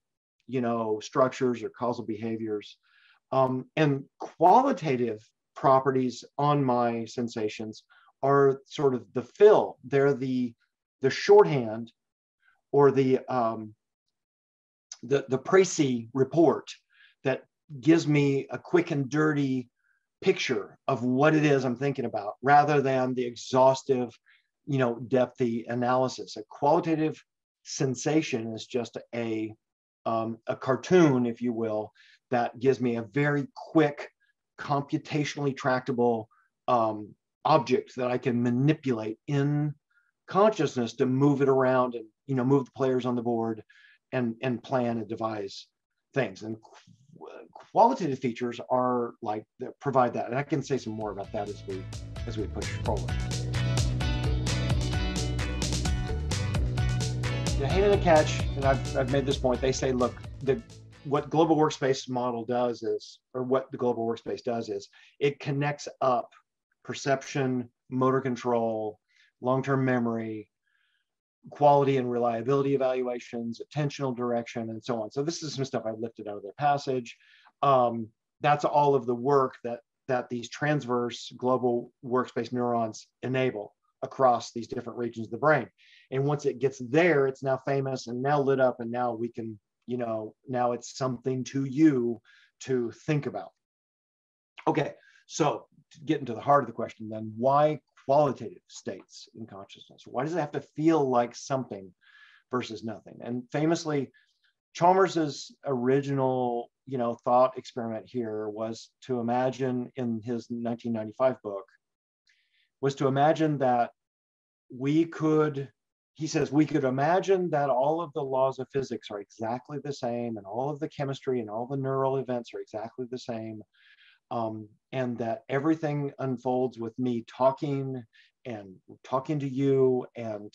S1: you know, structures or causal behaviors. Um, and qualitative properties on my sensations are sort of the fill. They're the the shorthand or the um, the the précis report that gives me a quick and dirty picture of what it is I'm thinking about, rather than the exhaustive, you know, depthy analysis. A qualitative sensation is just a um, a cartoon, if you will, that gives me a very quick, computationally tractable um, object that I can manipulate in consciousness to move it around and you know move the players on the board and and plan and devise things and qualitative features are like that provide that and i can say some more about that as we as we push forward. Dehaene and Naccache and I've, I've made this point they say look the what global workspace model does is or what the global workspace does is it connects up perception motor control long-term memory quality and reliability evaluations, attentional direction, and so on. So this is some stuff I lifted out of their passage. Um, that's all of the work that that these transverse global workspace neurons enable across these different regions of the brain. And once it gets there, it's now famous and now lit up, and now we can, you know, now it's something to you to think about. Okay, so getting to the heart of the question, then why qualitative states in consciousness? Why does it have to feel like something versus nothing? And famously, Chalmers's original, you know, thought experiment here was to imagine in his 1995 book was to imagine that we could he says we could imagine that all of the laws of physics are exactly the same and all of the chemistry and all the neural events are exactly the same um, and that everything unfolds with me talking and talking to you and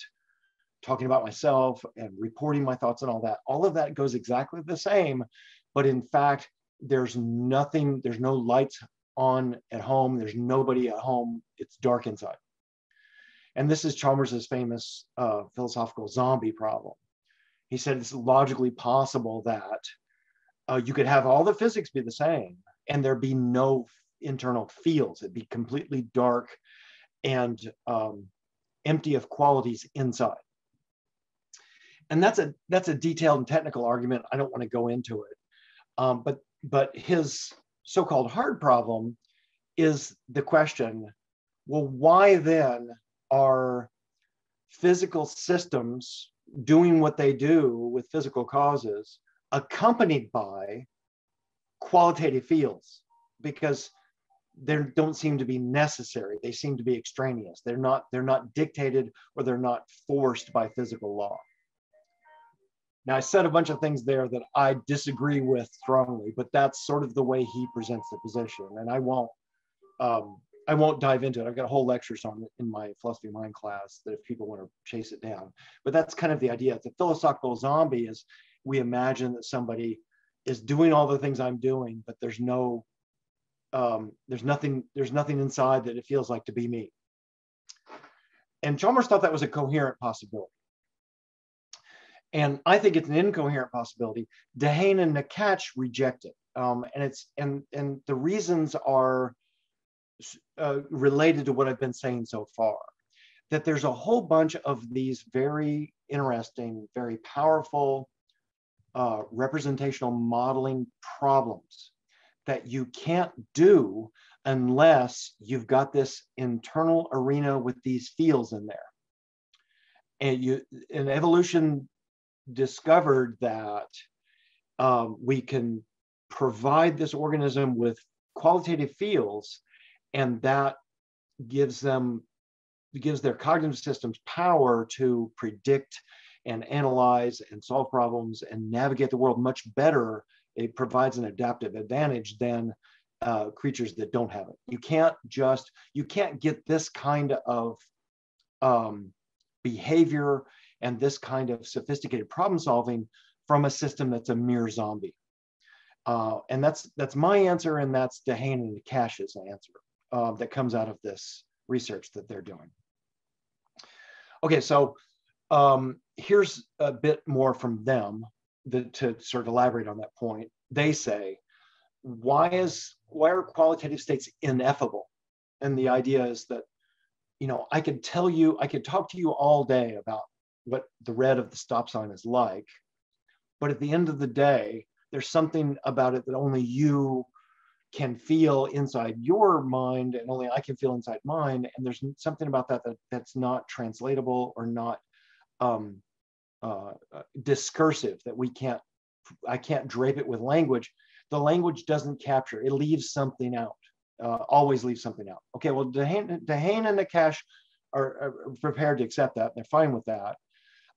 S1: talking about myself and reporting my thoughts and all that. All of that goes exactly the same but in fact there's nothing there's no lights on at home. There's nobody at home. It's dark inside. And this is chalmers's famous uh, philosophical zombie problem. He said it's logically possible that uh, you could have all the physics be the same and there be no internal fields. It'd be completely dark and um, empty of qualities inside. And that's a that's a detailed and technical argument. I don't want to go into it, um, but but his so-called hard problem is the question: Well, why then are physical systems doing what they do with physical causes accompanied by qualitative fields because they don't seem to be necessary they seem to be extraneous they're not they're not dictated or they're not forced by physical law Now, I said a bunch of things there that I disagree with strongly, but that's sort of the way he presents the position. And I won't, um, I won't dive into it. I've got a whole lectures on it in my philosophy of mind class that if people want to chase it down. But that's kind of the idea. The philosophical zombie is we imagine that somebody is doing all the things I'm doing, but there's no, um, there's nothing, there's nothing inside that it feels like to be me. And Chalmers thought that was a coherent possibility. And I think it's an incoherent possibility. Dehaene and Naccache reject it. Um, and it's and and the reasons are uh, related to what I've been saying so far. That there's a whole bunch of these very interesting, very powerful uh, representational modeling problems that you can't do unless you've got this internal arena with these fields in there. And you, and evolution discovered that um, we can provide this organism with qualitative fields, and that gives them gives their cognitive systems power to predict and analyze and solve problems and navigate the world much better. It provides an adaptive advantage than uh, creatures that don't have it. You can't just you can't get this kind of um, behavior and this kind of sophisticated problem solving from a system that's a mere zombie. Uh, and that's that's my answer, and that's Dehaene and Naccache's answer uh, that comes out of this research that they're doing. Okay, so um, here's a bit more from them that, to sort of elaborate on that point. They say, why is why are qualitative states ineffable? And the idea is that, you know, I could tell you, I could talk to you all day about what the red of the stop sign is like. But at the end of the day, there's something about it that only you can feel inside your mind and only I can feel inside mine. And there's something about that, that that's not translatable or not um, uh, uh discursive that we can't, I can't drape it with language. The language doesn't capture, it leaves something out, uh, always leaves something out. Okay, well, Dehaene, Dehaene and Naccache are, are prepared to accept that. They're fine with that.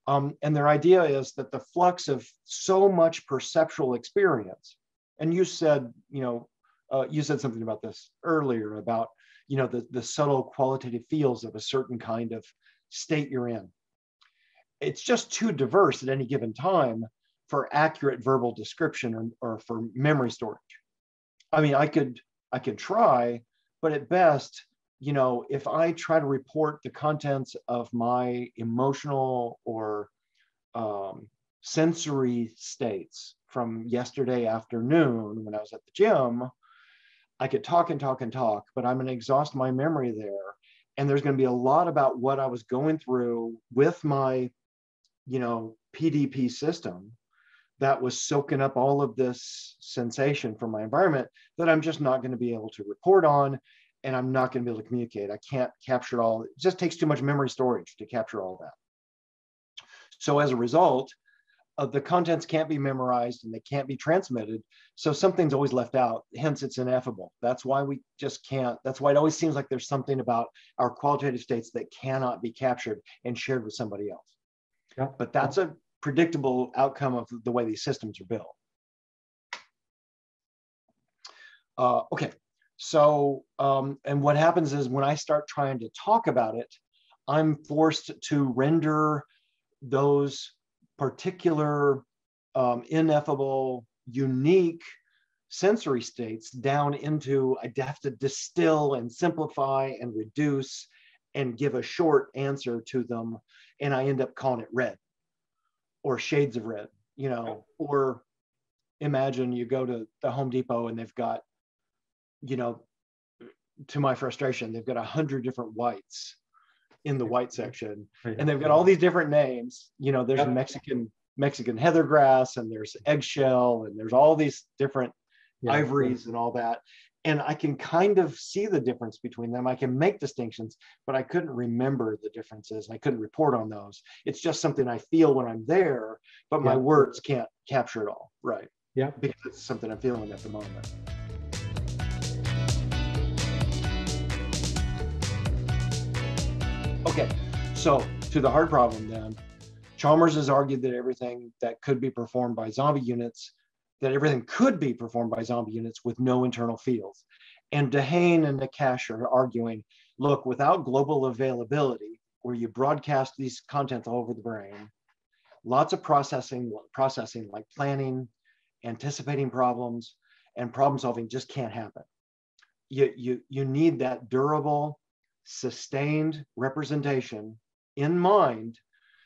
S1: Um, and their idea is that the flux of so much perceptual experience, and you said, you know, uh, you said something about this earlier about, you know, the, the subtle qualitative feels of a certain kind of state you're in. It's just too diverse at any given time for accurate verbal description or, or for memory storage. I mean, I could I could try, but at best, you know, if I try to report the contents of my emotional or um, sensory states from yesterday afternoon when I was at the gym, I could talk and talk and talk, but I'm going to exhaust my memory there. And there's going to be a lot about what I was going through with my, you know, PDP system that was soaking up all of this sensation from my environment that I'm just not going to be able to report on and I'm not going to be able to communicate. I can't capture it all. It just takes too much memory storage to capture all that. So as a result, uh, the contents can't be memorized and they can't be transmitted. So something's always left out. Hence, it's ineffable. That's why we just can't. That's why it always seems like there's something about our qualitative states that cannot be captured and shared with somebody else. Yeah. But that's a predictable outcome of the way these systems are built. Uh, okay, so, um, and what happens is when I start trying to talk about it, I'm forced to render those particular um, ineffable, unique sensory states down into, I have to distill and simplify and reduce and give a short answer to them. And I end up calling it red or shades of red, you know, or imagine you go to the Home Depot and they've got you know, to my frustration, they've got a hundred different whites in the white section, and they've got all these different names. You know, there's. Mexican Mexican heathergrass, and there's eggshell, and there's all these different yeah. ivories and all that. And I can kind of see the difference between them. I can make distinctions, but I couldn't remember the differences. I couldn't report on those. It's just something I feel when I'm there, but my words can't capture it all. Right.
S2: Yeah.
S1: Because it's something I'm feeling at the moment. Okay, so to the hard problem then, Chalmers has argued that everything that could be performed by zombie units, that everything could be performed by zombie units with no internal fields. And Dehaene and Naccache are arguing, look, without global availability, where you broadcast these contents all over the brain, lots of processing, processing like planning, anticipating problems, and problem solving just can't happen. You, you, you need that durable, sustained representation in mind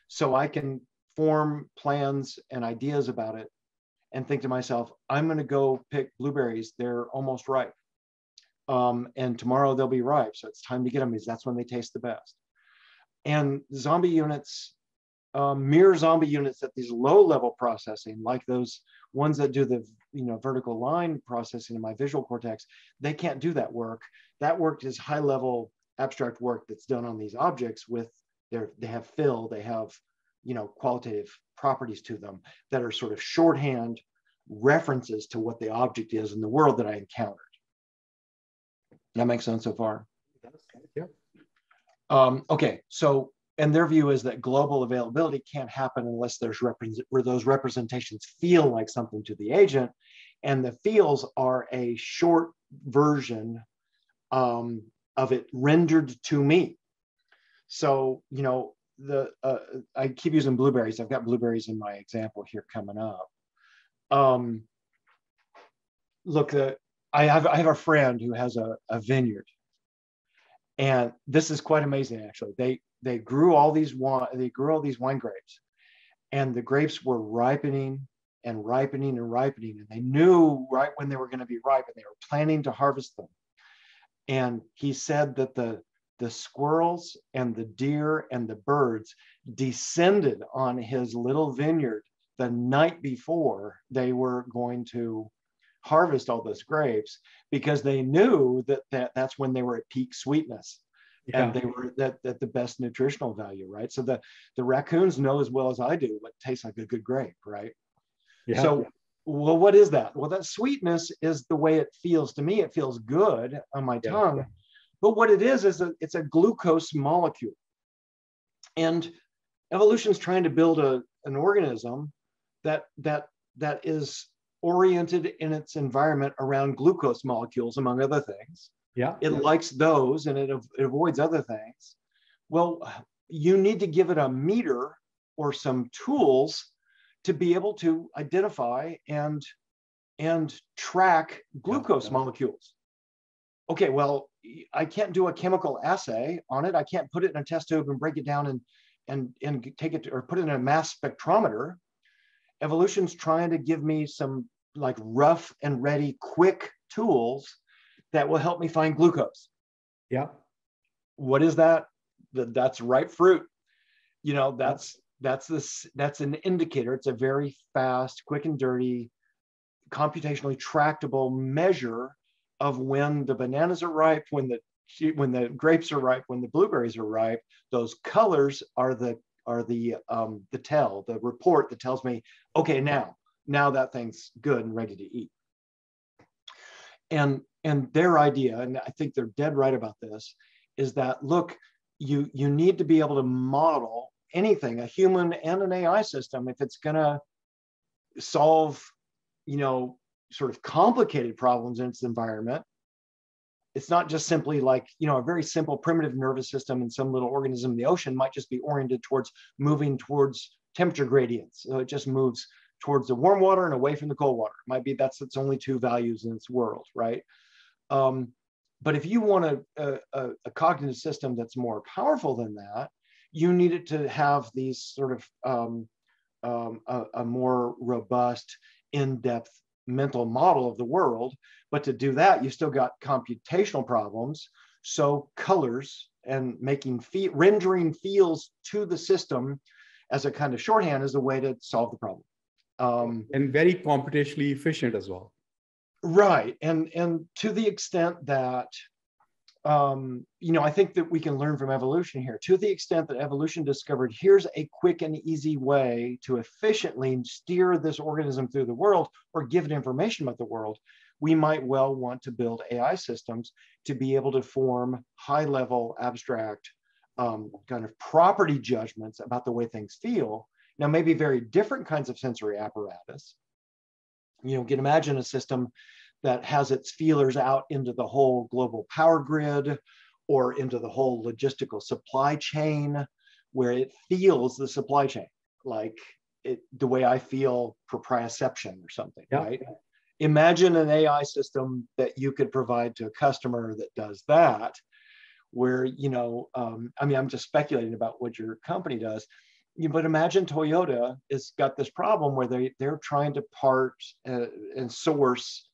S1: so I can form plans and ideas about it and think to myself, I'm going to go pick blueberries. They're almost ripe. Um, and tomorrow they'll be ripe. So it's time to get them because that's when they taste the best. And zombie units, um, mirror zombie units at these low level processing, like those ones that do the you know vertical line processing in my visual cortex, they can't do that work. That work is high level abstract work that's done on these objects with their they have fill, they have you know qualitative properties to them that are sort of shorthand references to what the object is in the world that I encountered. That makes sense so far?
S2: Yeah.
S1: Um, okay, so and their view is that global availability can't happen unless there's represent where those representations feel like something to the agent, and the feels are a short version um, of it rendered to me. So you know the uh, I keep using blueberries. I've got blueberries in my example here coming up. Um, look, the, I have I have a friend who has a, a vineyard, and this is quite amazing actually. They they grew all these wine they grew all these wine grapes, and the grapes were ripening and ripening and ripening, and they knew right when they were going to be ripe, and they were planning to harvest them. And he said that the the squirrels and the deer and the birds descended on his little vineyard the night before they were going to harvest all those grapes because they knew that, that that's when they were at peak sweetness yeah. and they were at, at the best nutritional value right so the the raccoons know as well as i do what tastes like a good grape right yeah. so well what is that well that sweetness is the way it feels to me it feels good on my yeah. tongue but what it is, is a, it's a glucose molecule. And evolution's trying to build a, an organism that, that, that is oriented in its environment around glucose molecules, among other things.
S2: Yeah.
S1: It
S2: yeah.
S1: likes those and it, it avoids other things. Well, you need to give it a meter or some tools to be able to identify and and track glucose yeah. molecules. Okay, well, I can't do a chemical assay on it. I can't put it in a test tube and break it down and and and take it to, or put it in a mass spectrometer. Evolution's trying to give me some like rough and ready, quick tools that will help me find glucose.
S2: Yeah.
S1: What is that? That's ripe fruit. You know, that's that's this that's an indicator. It's a very fast, quick and dirty, computationally tractable measure of when the bananas are ripe, when the when the grapes are ripe, when the blueberries are ripe, those colors are the are the um, the tell, the report that tells me, okay, now now that thing's good and ready to eat. And and their idea, and I think they're dead right about this, is that look, you you need to be able to model anything, a human and an AI system, if it's gonna solve, you know, sort of complicated problems in its environment. It's not just simply like, you know, a very simple primitive nervous system in some little organism in the ocean might just be oriented towards moving towards temperature gradients. So it just moves towards the warm water and away from the cold water. It might be that's its only two values in its world, right? Um, but if you want a, a, a, cognitive system that's more powerful than that, you need it to have these sort of um, um, a, a, more robust, in-depth mental model of the world. But to do that, you still got computational problems. So colors and making fe- rendering feels to the system as a kind of shorthand is a way to solve the problem.
S2: Um, and very computationally efficient as well.
S1: Right, and and to the extent that um, you know, I think that we can learn from evolution here to the extent that evolution discovered here's a quick and easy way to efficiently steer this organism through the world or give it information about the world. We might well want to build AI systems to be able to form high level abstract um, kind of property judgments about the way things feel Now, maybe very different kinds of sensory apparatus. You know, you can imagine a system that has its feelers out into the whole global power grid or into the whole logistical supply chain where it feels the supply chain like it the way I feel proprioception or something, yeah. right? Imagine an AI system that you could provide to a customer that does that, where you know, um, I mean, I'm just speculating about what your company does. You, but imagine Toyota has got this problem where they they're trying to part uh, and source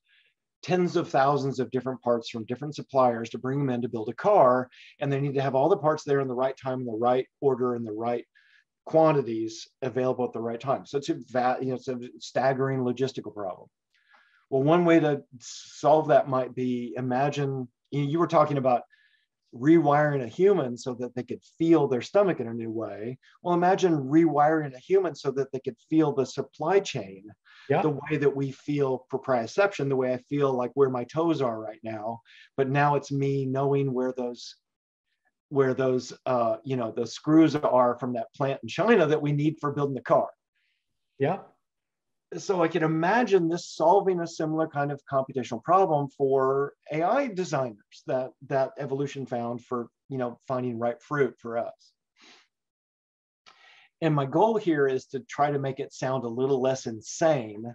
S1: tens of thousands of different parts from different suppliers to bring them in to build a car and they need to have all the parts there in the right time in the right order in the right quantities available at the right time. So it's a, you know, it's a staggering logistical problem. Well, one way to solve that might be imagine you, know, you were talking about rewiring a human so that they could feel their stomach in a new way. Well, imagine rewiring a human so that they could feel the supply chain yeah. the way that we feel proprioception, the way I feel like where my toes are right now. But now it's me knowing where those where those uh, you know the screws are from that plant in China that we need for building the car.
S2: Yeah.
S1: So I can imagine this solving a similar kind of computational problem for AI designers that that evolution found for you know finding ripe fruit for us. And my goal here is to try to make it sound a little less insane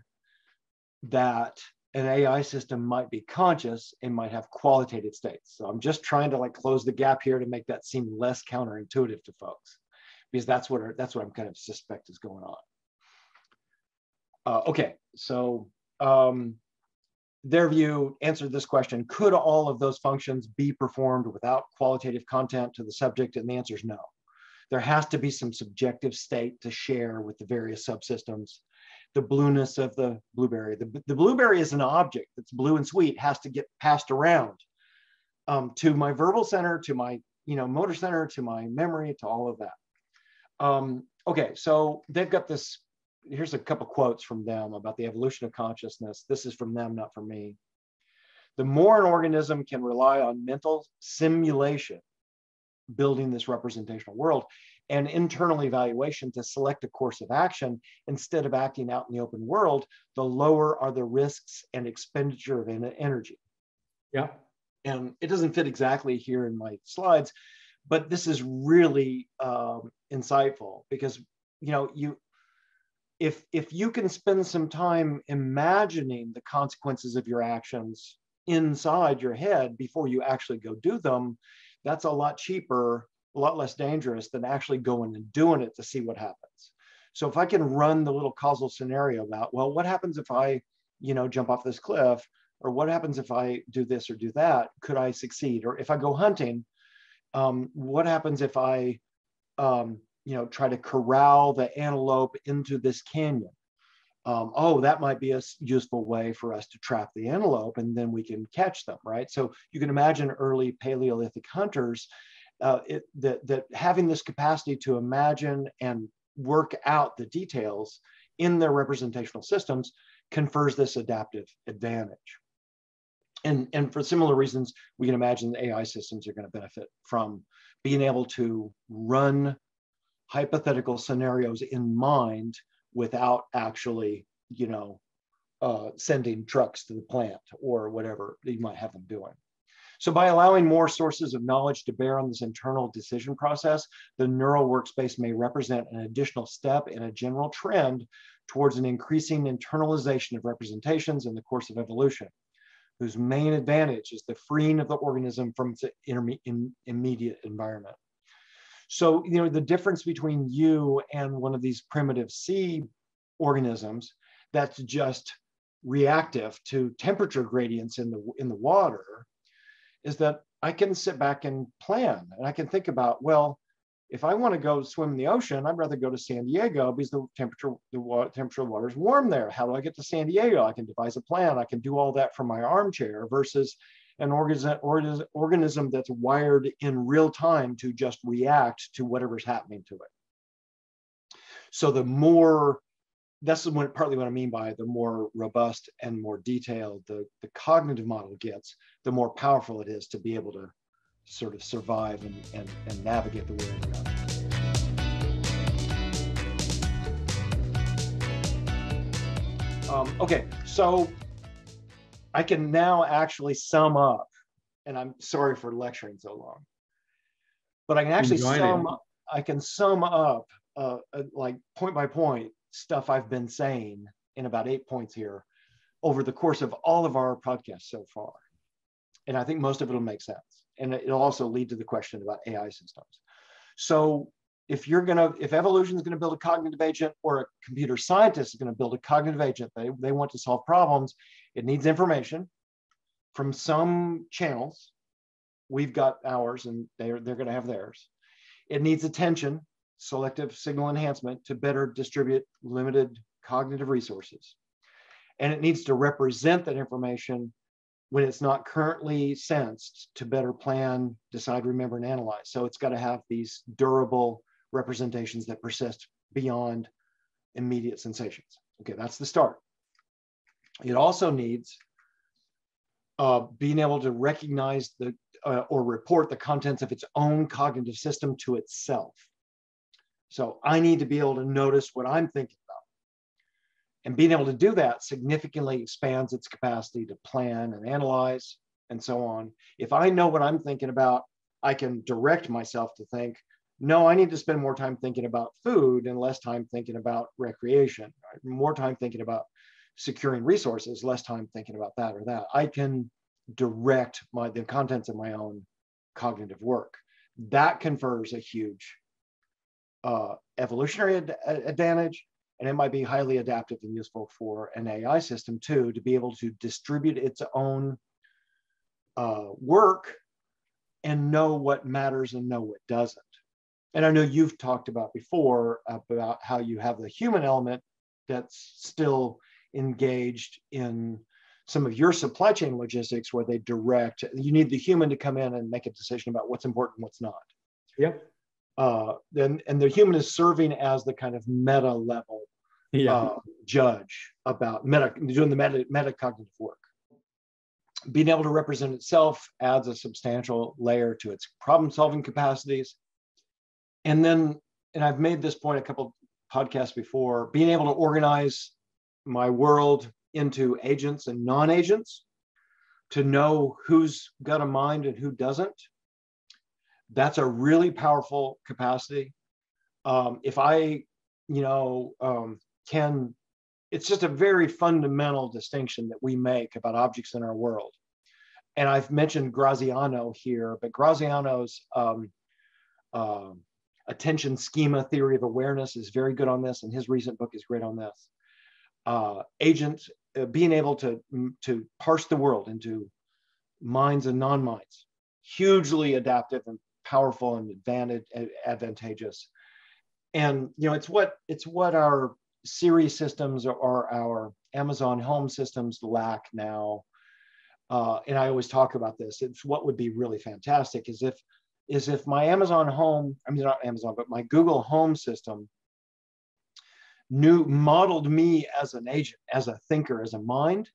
S1: that an AI system might be conscious and might have qualitative states. So I'm just trying to like close the gap here to make that seem less counterintuitive to folks, because that's what that's what I'm kind of suspect is going on. Uh, okay, so um, their view answered this question: Could all of those functions be performed without qualitative content to the subject? And the answer is no. There has to be some subjective state to share with the various subsystems the blueness of the blueberry. The, the blueberry is an object that's blue and sweet, has to get passed around um, to my verbal center, to my you know motor center, to my memory, to all of that. Um, okay, so they've got this. Here's a couple quotes from them about the evolution of consciousness. This is from them, not from me. The more an organism can rely on mental simulation, building this representational world, and internal evaluation to select a course of action instead of acting out in the open world, the lower are the risks and expenditure of energy.
S2: Yeah.
S1: And it doesn't fit exactly here in my slides, but this is really um, insightful because you know you if if you can spend some time imagining the consequences of your actions inside your head before you actually go do them that's a lot cheaper a lot less dangerous than actually going and doing it to see what happens. So if I can run the little causal scenario about, well, what happens if I, you know, jump off this cliff? Or what happens if I do this or do that? Could I succeed? Or if I go hunting, um, what happens if I, um, you know, try to corral the antelope into this canyon? Um, oh, that might be a useful way for us to trap the antelope and then we can catch them, right? So you can imagine early Paleolithic hunters uh, it, that, that having this capacity to imagine and work out the details in their representational systems confers this adaptive advantage. And, and for similar reasons, we can imagine that AI systems are going to benefit from being able to run hypothetical scenarios in mind without actually, you know, uh, sending trucks to the plant or whatever you might have them doing. So by allowing more sources of knowledge to bear on this internal decision process, the neural workspace may represent an additional step in a general trend towards an increasing internalization of representations in the course of evolution, whose main advantage is the freeing of the organism from its in immediate environment. So, you know, the difference between you and one of these primitive sea organisms that's just reactive to temperature gradients in the in the water is that I can sit back and plan and I can think about, well, if I want to go swim in the ocean, I'd rather go to San Diego because the temperature, the water, temperature of water is warm there. How do I get to San Diego? I can devise a plan. I can do all that from my armchair versus an organism, organism that's wired in real time to just react to whatever's happening to it. So the more that's partly what I mean by the more robust and more detailed the, the cognitive model gets, the more powerful it is to be able to sort of survive and, and, and navigate the world around. Um, okay, so I can now actually sum up, and I'm sorry for lecturing so long, but I can actually sum. Up, I can sum up, uh, uh, like point by point, stuff I've been saying in about eight points here over the course of all of our podcasts so far, and I think most of it will make sense, and it'll also lead to the question about AI systems. So if you're going to if evolution is going to build a cognitive agent or a computer scientist is going to build a cognitive agent they, they want to solve problems it needs information from some channels. We've got ours and they're, they're going to have theirs. It needs attention selective signal enhancement to better distribute limited cognitive resources. And it needs to represent that information when it's not currently sensed to better plan decide remember and analyze. So it's got to have these durable representations that persist beyond immediate sensations. Okay, that's the start. It also needs uh, being able to recognize the uh, or report the contents of its own cognitive system to itself. So I need to be able to notice what I'm thinking about. And being able to do that significantly expands its capacity to plan and analyze and so on. If I know what I'm thinking about, I can direct myself to think, no, I need to spend more time thinking about food and less time thinking about recreation, right? more time thinking about securing resources, less time thinking about that or that. I can direct my the contents of my own cognitive work. That confers a huge uh, evolutionary ad- advantage, and it might be highly adaptive and useful for an AI system too to be able to distribute its own uh, work and know what matters and know what doesn't and I know you've talked about before about how you have the human element that's still engaged in some of your supply chain logistics where they direct you need the human to come in and make a decision about what's important what's not.
S2: Yep.
S1: Uh, then and the human is serving as the kind of meta level yeah. uh, judge about meta doing the meta metacognitive work. Being able to represent itself adds a substantial layer to its problem solving capacities and then and i've made this point a couple podcasts before being able to organize my world into agents and non-agents to know who's got a mind and who doesn't that's a really powerful capacity. Um, if i you know um, can it's just a very fundamental distinction that we make about objects in our world. And i've mentioned graziano here but graziano's um, um attention schema theory of awareness is very good on this, and his recent book is great on this. Uh, agents uh, being able to to parse the world into minds and non-minds, hugely adaptive and powerful and advantage, advantageous. And you know, it's what it's what our Siri systems or our Amazon Home systems lack now. Uh, and I always talk about this. It's what would be really fantastic is if is if my Amazon Home, I mean, not Amazon, but my Google Home system knew, modeled me as an agent, as a thinker, as a mind,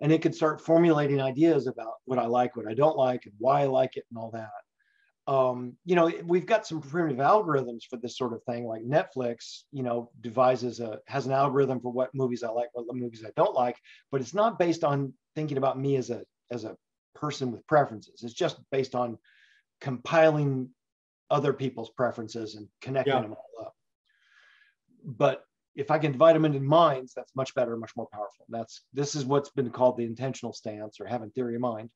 S1: and it could start formulating ideas about what I like, what I don't like, and why I like it, and all that. Um, you know, we've got some primitive algorithms for this sort of thing, like Netflix, you know, devises a has an algorithm for what movies I like, what movies I don't like, but it's not based on thinking about me as a as a person with preferences. It's just based on compiling other people's preferences and connecting yeah. them all up. But if I can divide them into minds, that's much better, much more powerful. That's this is what's been called the intentional stance or having theory of mind.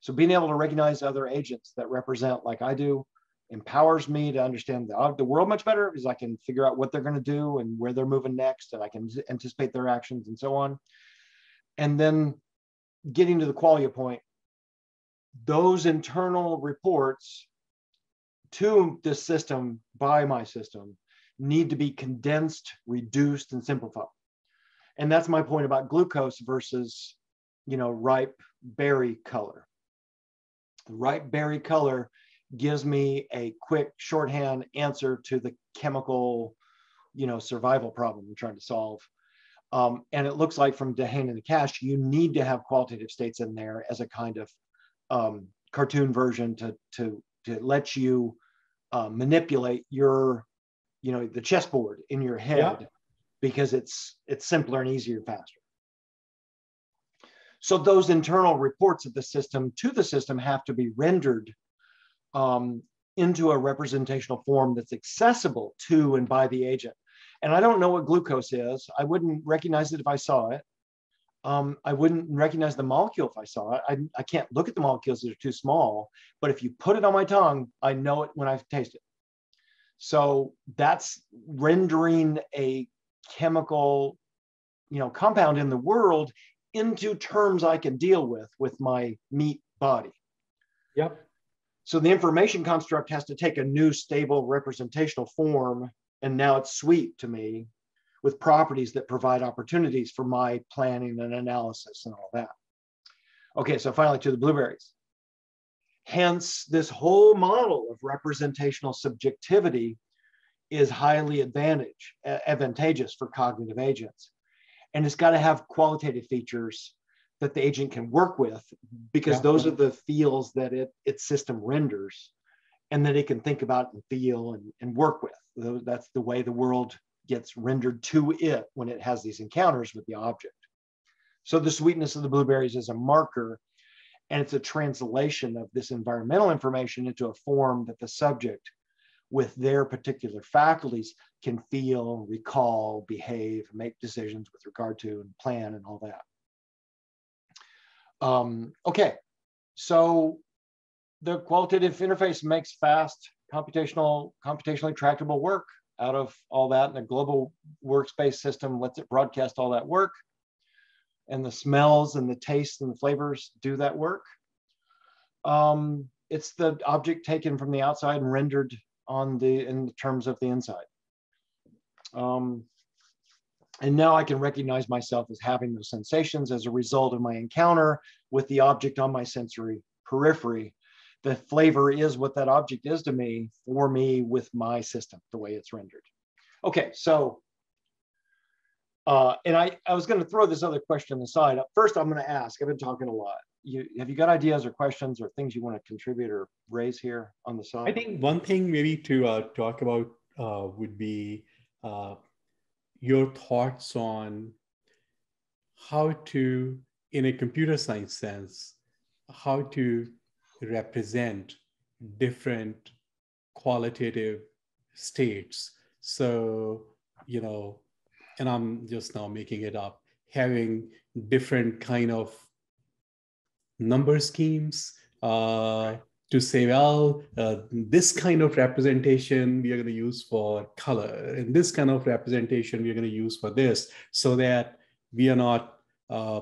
S1: So being able to recognize other agents that represent like I do empowers me to understand the, uh, the world much better because I can figure out what they're going to do and where they're moving next and I can anticipate their actions and so on. And then getting to the quality point, those internal reports to this system by my system need to be condensed, reduced, and simplified. And that's my point about glucose versus, you know, ripe berry color. The ripe berry color gives me a quick shorthand answer to the chemical, you know, survival problem I'm trying to solve. Um, and it looks like from Dehaene and Naccache, you need to have qualitative states in there as a kind of um, cartoon version to to to let you uh, manipulate your you know the chessboard in your head yeah. because it's it's simpler and easier and faster. So those internal reports of the system to the system have to be rendered um, into a representational form that's accessible to and by the agent. And I don't know what glucose is. I wouldn't recognize it if I saw it. Um, I wouldn't recognize the molecule if I saw it. I, I can't look at the molecules that are too small, but if you put it on my tongue, I know it when I taste it. So that's rendering a chemical, you know, compound in the world into terms I can deal with with my meat body.
S2: Yep.
S1: So the information construct has to take a new stable representational form, and now it's sweet to me with properties that provide opportunities for my planning and analysis and all that. Okay, so finally to the blueberries. Hence, this whole model of representational subjectivity is highly advantage, advantageous for cognitive agents. And it's got to have qualitative features that the agent can work with because yeah. those are the feels that it, its system renders and that it can think about and feel and, and work with. That's the way the world gets rendered to it when it has these encounters with the object. So the sweetness of the blueberries is a marker and it's a translation of this environmental information into a form that the subject with their particular faculties can feel, recall, behave, make decisions with regard to and plan and all that. Um, okay, so the qualitative interface makes fast computational, computationally tractable work out of all that and a global workspace system lets it broadcast all that work. And the smells and the tastes and the flavors do that work. Um, it's the object taken from the outside and rendered on the in terms of the inside. Um, and now I can recognize myself as having those sensations as a result of my encounter with the object on my sensory periphery the flavor is what that object is to me for me with my system, the way it's rendered. Okay, so, uh, and I, I was going to throw this other question aside. First, I'm going to ask, I've been talking a lot. You, have you got ideas or questions or things you want to contribute or raise here on the side?
S2: I think one thing maybe to uh, talk about uh, would be uh, your thoughts on how to, in a computer science sense, how to represent different qualitative states. So, you know, and I'm just now making it up, having different kind of number schemes uh, to say, well, uh, this kind of representation we are going to use for color, and this kind of representation we are going to use for this, so that we are not uh,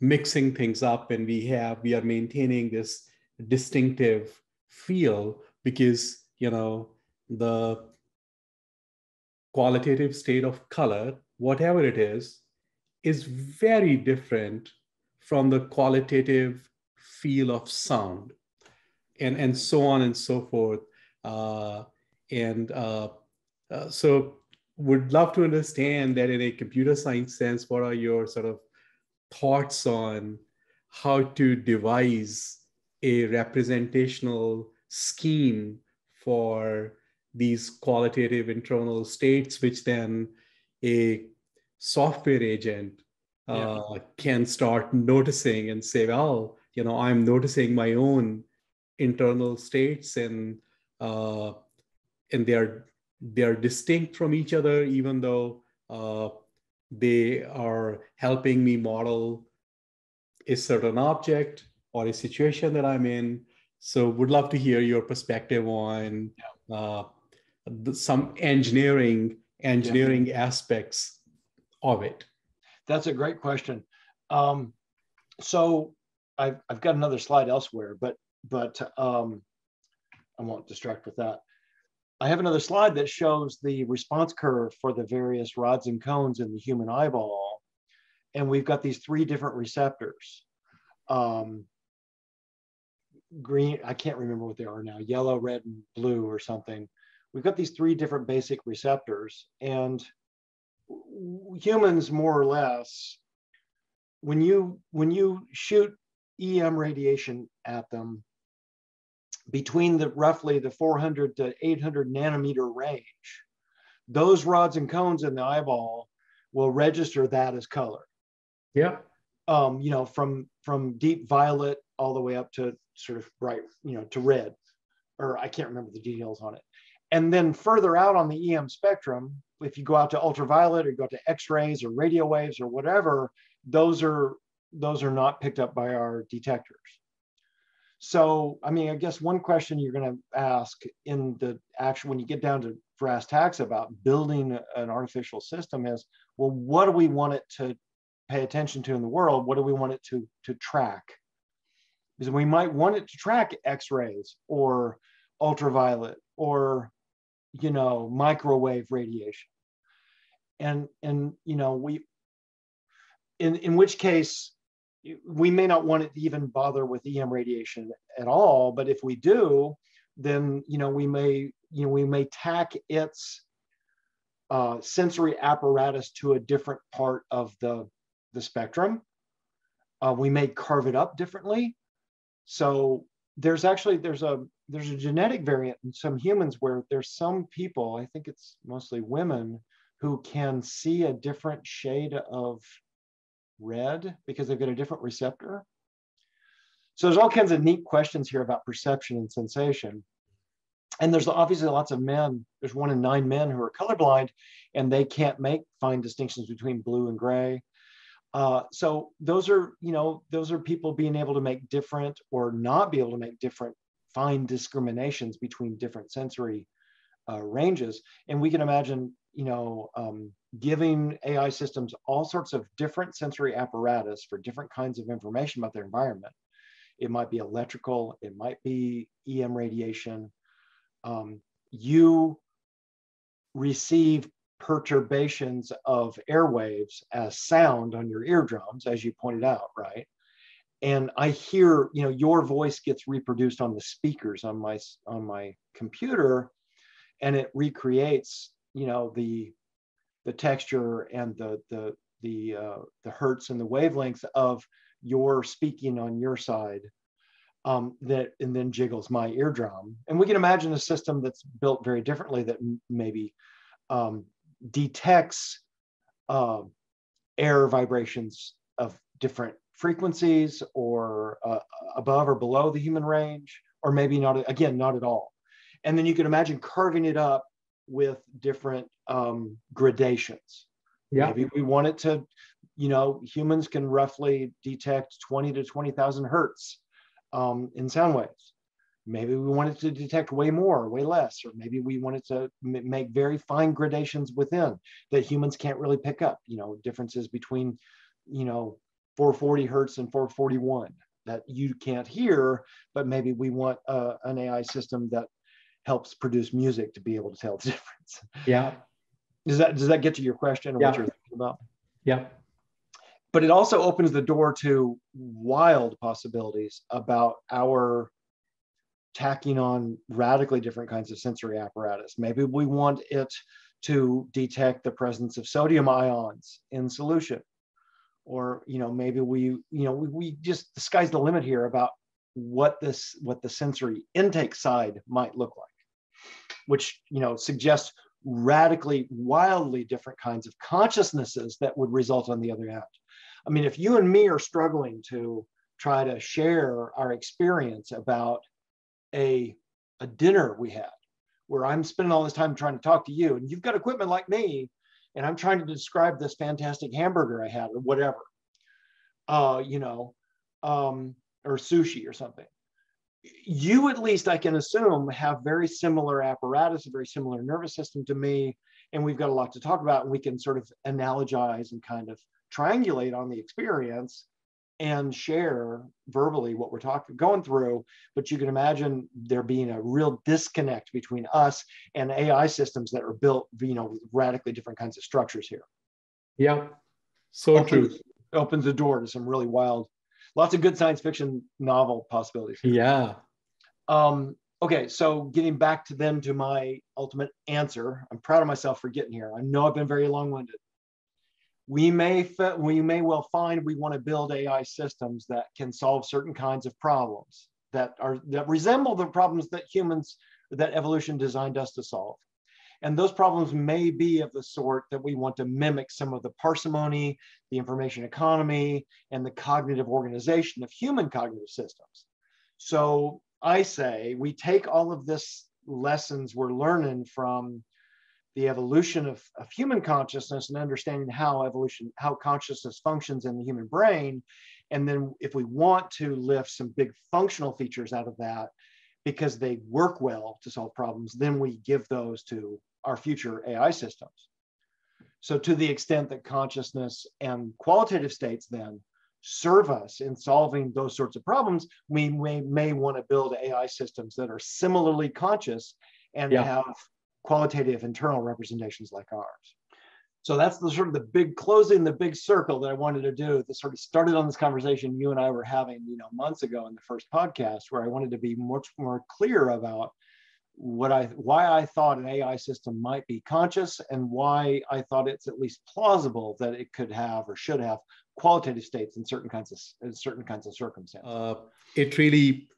S2: mixing things up and we have we are maintaining this distinctive feel because you know the qualitative state of color whatever it is is very different from the qualitative feel of sound. And and so on and so forth. Uh, and uh, uh, so would love to understand that in a computer science sense what are your sort of thoughts on how to devise a representational scheme for these qualitative internal states, which then a software agent uh, yeah. can start noticing and say, well, you know, I'm noticing my own internal states and uh, and they're they're distinct from each other, even though uh, they are helping me model a certain object or a situation that I'm in. So would love to hear your perspective on uh, the, some engineering engineering yeah. aspects of it.
S1: That's a great question. Um, so I've, I've got another slide elsewhere, but but um, I won't distract with that. I have another slide that shows the response curve for the various rods and cones in the human eyeball. And we've got these three different receptors. Um, green, I can't remember what they are now, yellow, red, and blue or something. We've got these three different basic receptors and humans more or less, when you, when you shoot EM radiation at them, between the roughly the 400 to 800 nanometer range, those rods and cones in the eyeball will register that as color.
S2: Yeah.
S1: Um, you know, from from deep violet all the way up to sort of bright, you know, to red, or I can't remember the details on it. And then further out on the EM spectrum, if you go out to ultraviolet or go to X-rays or radio waves or whatever, those are those are not picked up by our detectors. So, I mean, I guess one question you're going to ask in the actual, when you get down to brass tacks about building an artificial system is, well, what do we want it to pay attention to in the world? What do we want it to, to track? Because we might want it to track X-rays or ultraviolet or, you know, microwave radiation. And, and, you know, we, in, in which case, we may not want it to even bother with EM radiation at all, but if we do, then you know we may you know we may tack its uh, sensory apparatus to a different part of the the spectrum. Uh, we may carve it up differently. So there's actually there's a there's a genetic variant in some humans where there's some people I think it's mostly women who can see a different shade of red because they've got a different receptor. So there's all kinds of neat questions here about perception and sensation. And there's obviously lots of men, there's one in nine men who are colorblind and they can't make fine distinctions between blue and gray. Uh, so those are, you know, those are people being able to make different or not be able to make different fine discriminations between different sensory uh, ranges. And we can imagine, you know, um, giving AI systems all sorts of different sensory apparatus for different kinds of information about their environment. It might be electrical, it might be EM radiation. Um, you receive perturbations of airwaves as sound on your eardrums, as you pointed out, right? And I hear, you know, your voice gets reproduced on the speakers on my on my computer, and it recreates, you know, the the texture and the the the uh, the hertz and the wavelengths of your speaking on your side um, that and then jiggles my eardrum and we can imagine a system that's built very differently that maybe um, detects uh, air vibrations of different frequencies or uh, above or below the human range or maybe not again not at all and then you can imagine carving it up with different um, gradations. Yeah. Maybe we want it to, you know, humans can roughly detect 20 to 20,000 hertz um, in sound waves. Maybe we want it to detect way more, or way less, or maybe we want it to make very fine gradations within that humans can't really pick up. You know, differences between, you know, 440 hertz and 441 that you can't hear, but maybe we want uh, an AI system that helps produce music to be able to tell the difference.
S2: Yeah.
S1: Does that does that get to your question or
S2: yeah.
S1: what you're thinking about?
S2: Yeah.
S1: But it also opens the door to wild possibilities about our tacking on radically different kinds of sensory apparatus. Maybe we want it to detect the presence of sodium ions in solution. Or, you know, maybe we, you know, we, we just the sky's the limit here about what this what the sensory intake side might look like which you know suggests radically, wildly different kinds of consciousnesses that would result on the other end. I mean, if you and me are struggling to try to share our experience about a, a dinner we had, where I'm spending all this time trying to talk to you, and you've got equipment like me, and I'm trying to describe this fantastic hamburger I had or whatever, uh, you know, um, or sushi or something. You at least I can assume have very similar apparatus, a very similar nervous system to me, and we've got a lot to talk about, and we can sort of analogize and kind of triangulate on the experience and share verbally what we're talking going through but you can imagine there being a real disconnect between us and ai systems that are built you know with radically different kinds of structures here
S2: yeah so opens, true
S1: opens the door to some really wild lots of good science fiction novel possibilities.
S2: Yeah.
S1: Um, okay, so getting back to then to my ultimate answer, I'm proud of myself for getting here. I know I've been very long-winded. We may we may well find we want to build AI systems that can solve certain kinds of problems that are that resemble the problems that humans that evolution designed us to solve. And those problems may be of the sort that we want to mimic some of the parsimony, the information economy, and the cognitive organization of human cognitive systems. So I say we take all of this lessons we're learning from the evolution of, of human consciousness and understanding how evolution, how consciousness functions in the human brain. And then if we want to lift some big functional features out of that, because they work well to solve problems, then we give those to our future AI systems. So to the extent that consciousness and qualitative states then serve us in solving those sorts of problems, we may, may want to build AI systems that are similarly conscious and yeah. have qualitative internal representations like ours. So that's the sort of the big closing the big circle that I wanted to do. That sort of started on this conversation you and I were having, you know, months ago in the first podcast, where I wanted to be much more clear about what I why I thought an AI system might be conscious and why I thought it's at least plausible that it could have or should have qualitative states in certain kinds of in certain kinds of circumstances. Uh,
S2: it really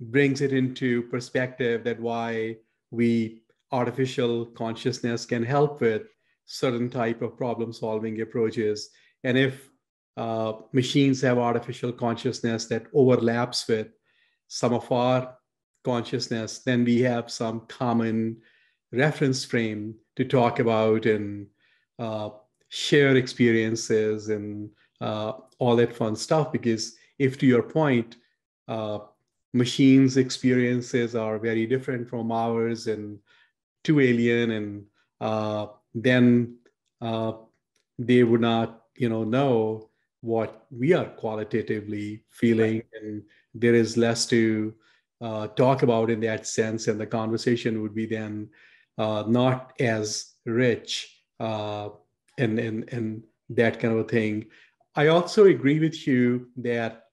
S2: brings it into perspective that why we artificial consciousness can help with certain type of problem solving approaches. And if uh, machines have artificial consciousness that overlaps with some of our consciousness then we have some common reference frame to talk about and uh, share experiences and uh, all that fun stuff. Because if to your point uh, machines experiences are very different from ours and too alien and uh, then uh, they would not you know know what we are qualitatively feeling. Right. and there is less to uh, talk about in that sense. And the conversation would be then uh, not as rich uh, and, and, and that kind of a thing. I also agree with you that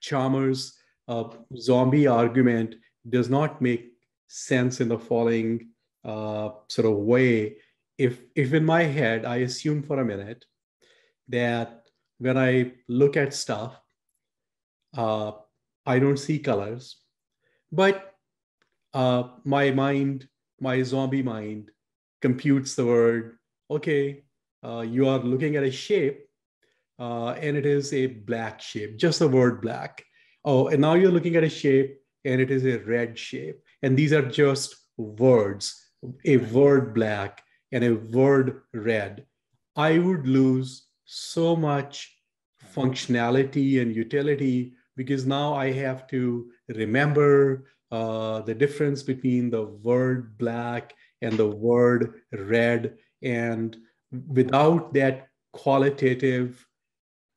S2: chalmers uh, zombie argument does not make sense in the following uh, sort of way. If if in my head i assume for a minute that when i look at stuff uh, i don't see colors but uh, my mind my zombie mind computes the word okay uh, you are looking at a shape uh, and it is a black shape just the word black. Oh and now you're looking at a shape and it is a red shape and these are just words a word black and a word red, I would lose so much functionality and utility because now I have to remember uh, the difference between the word black and the word red. And without that qualitative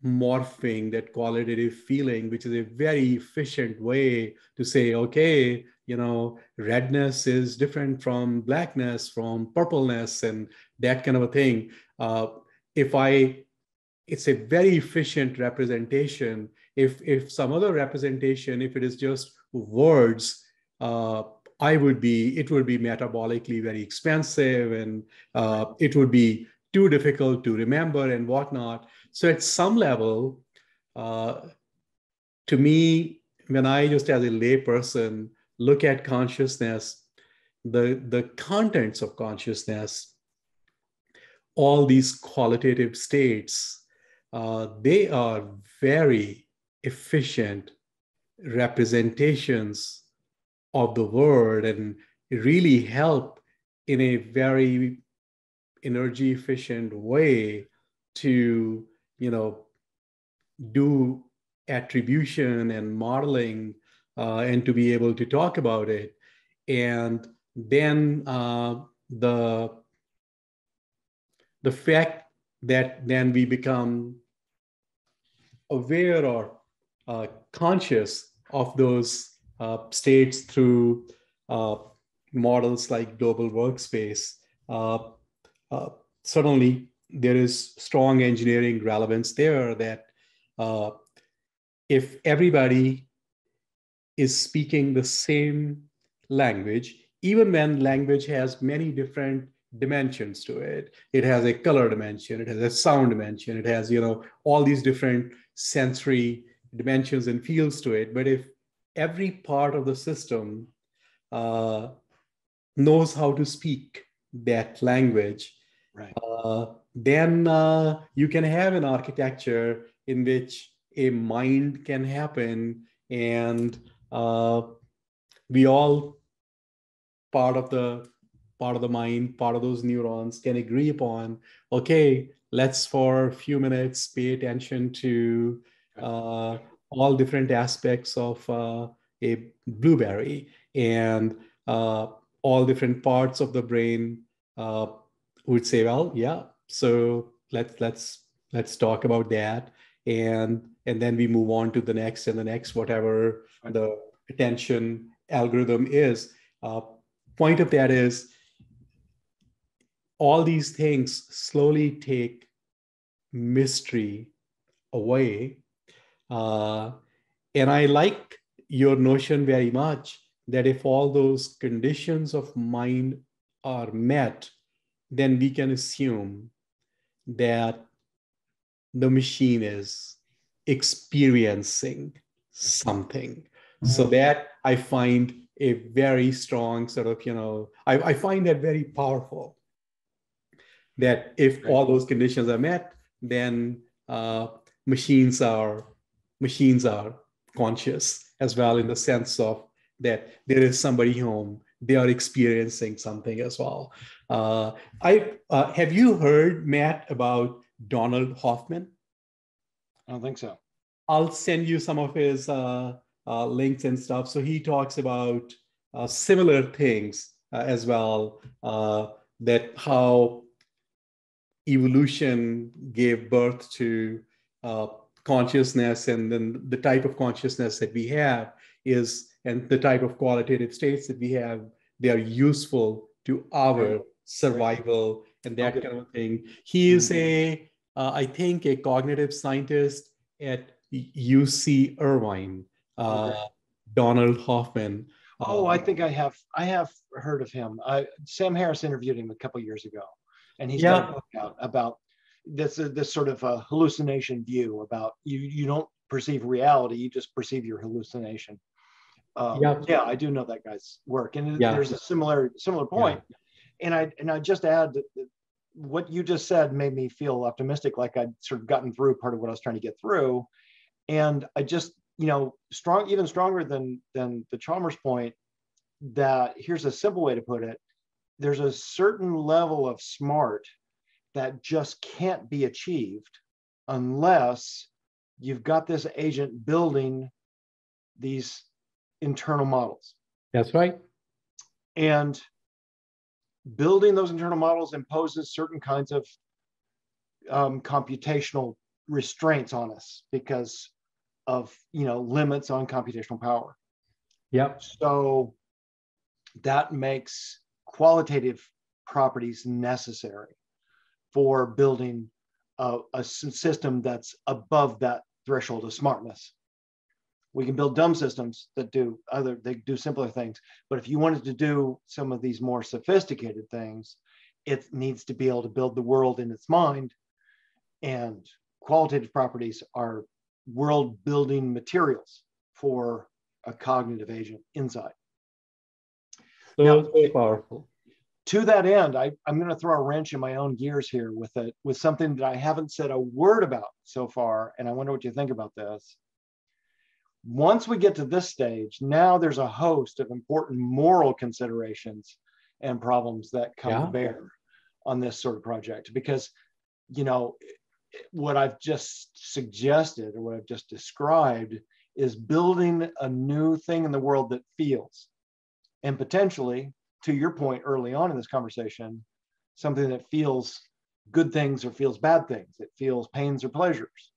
S2: morphing, that qualitative feeling, which is a very efficient way to say, okay, you know redness is different from blackness from purpleness and that kind of a thing. Uh, if i it's a very efficient representation. If if some other representation if it is just words uh, i would be it would be metabolically very expensive and uh, it would be too difficult to remember and whatnot so at some level uh, to me when i just as a layperson look at consciousness, the, the contents of consciousness, all these qualitative states, uh, they are very efficient representations of the world and really help in a very energy efficient way to you know do attribution and modeling uh, and to be able to talk about it. And then uh, the the fact that then we become aware or uh, conscious of those uh, states through uh, models like global workspace. Uh, certainly, there is strong engineering relevance there that if everybody is speaking the same language, even when language has many different dimensions to it. It has a color dimension, it has a sound dimension, it has, you know, all these different sensory dimensions and fields to it. But if every part of the system uh, knows how to speak that language,
S1: right.
S2: uh, then uh, you can have an architecture in which a mind can happen and uh, we all part of the part of the mind part of those neurons can agree upon okay let's for a few minutes pay attention to uh, all different aspects of uh, a blueberry and uh, all different parts of the brain uh, would say well yeah so let's let's let's talk about that. And and then we move on to the next and the next whatever the attention algorithm is. Uh, point of that is all these things slowly take mystery away. Uh, and i like your notion very much that if all those conditions of mind are met then we can assume that the machine is experiencing something. Mm-hmm. So that I find a very strong sort of, you know, I, I find that very powerful. That if all those conditions are met, then uh, machines are machines are conscious as well in the sense of that there is somebody home they are experiencing something as well. Uh, I uh, have you heard Matt about Donald Hoffman?
S1: I don't think so.
S2: I'll send you some of his uh, uh links and stuff. So he talks about uh, similar things uh, as well. that how evolution gave birth to consciousness, and then the type of consciousness that we have is and the type of qualitative states that we have, they are useful to our survival and that okay. kind of thing. He is mm-hmm. a, uh, I think, a cognitive scientist at UC Irvine, uh, okay. Donald Hoffman.
S1: Oh, I um, think I have. I have heard of him. I, Sam Harris interviewed him a couple years ago, and he's yeah. got a book out about this this sort of a hallucination view about you. You don't perceive reality; you just perceive your hallucination. Um, yeah. yeah, I do know that guy's work, and yeah. there's a similar similar point. Yeah. And I and I just add that what you just said made me feel optimistic, like I'd sort of gotten through part of what I was trying to get through, and I just you know strong even stronger than than the Chalmers point that here's a simple way to put it: there's a certain level of smart that just can't be achieved unless you've got this agent building these internal models.
S2: That's right.
S1: And building those internal models imposes certain kinds of um, computational restraints on us because of you know limits on computational power.
S2: Yep.
S1: So that makes qualitative properties necessary for building a, a system that's above that threshold of smartness we can build dumb systems that do other they do simpler things. But if you wanted to do some of these more sophisticated things it needs to be able to build the world in its mind. And qualitative properties are world building materials for a cognitive agent inside.
S2: So now, very powerful.
S1: to that end I, i'm going to throw a wrench in my own gears here with it with something that i haven't said a word about so far and i wonder what you think about this once we get to this stage, now there's a host of important moral considerations and problems that come yeah. to bear on this sort of project because, you know, what I've just suggested or what I've just described is building a new thing in the world that feels and potentially, to your point early on in this conversation, something that feels good things or feels bad things. It feels pains or pleasures.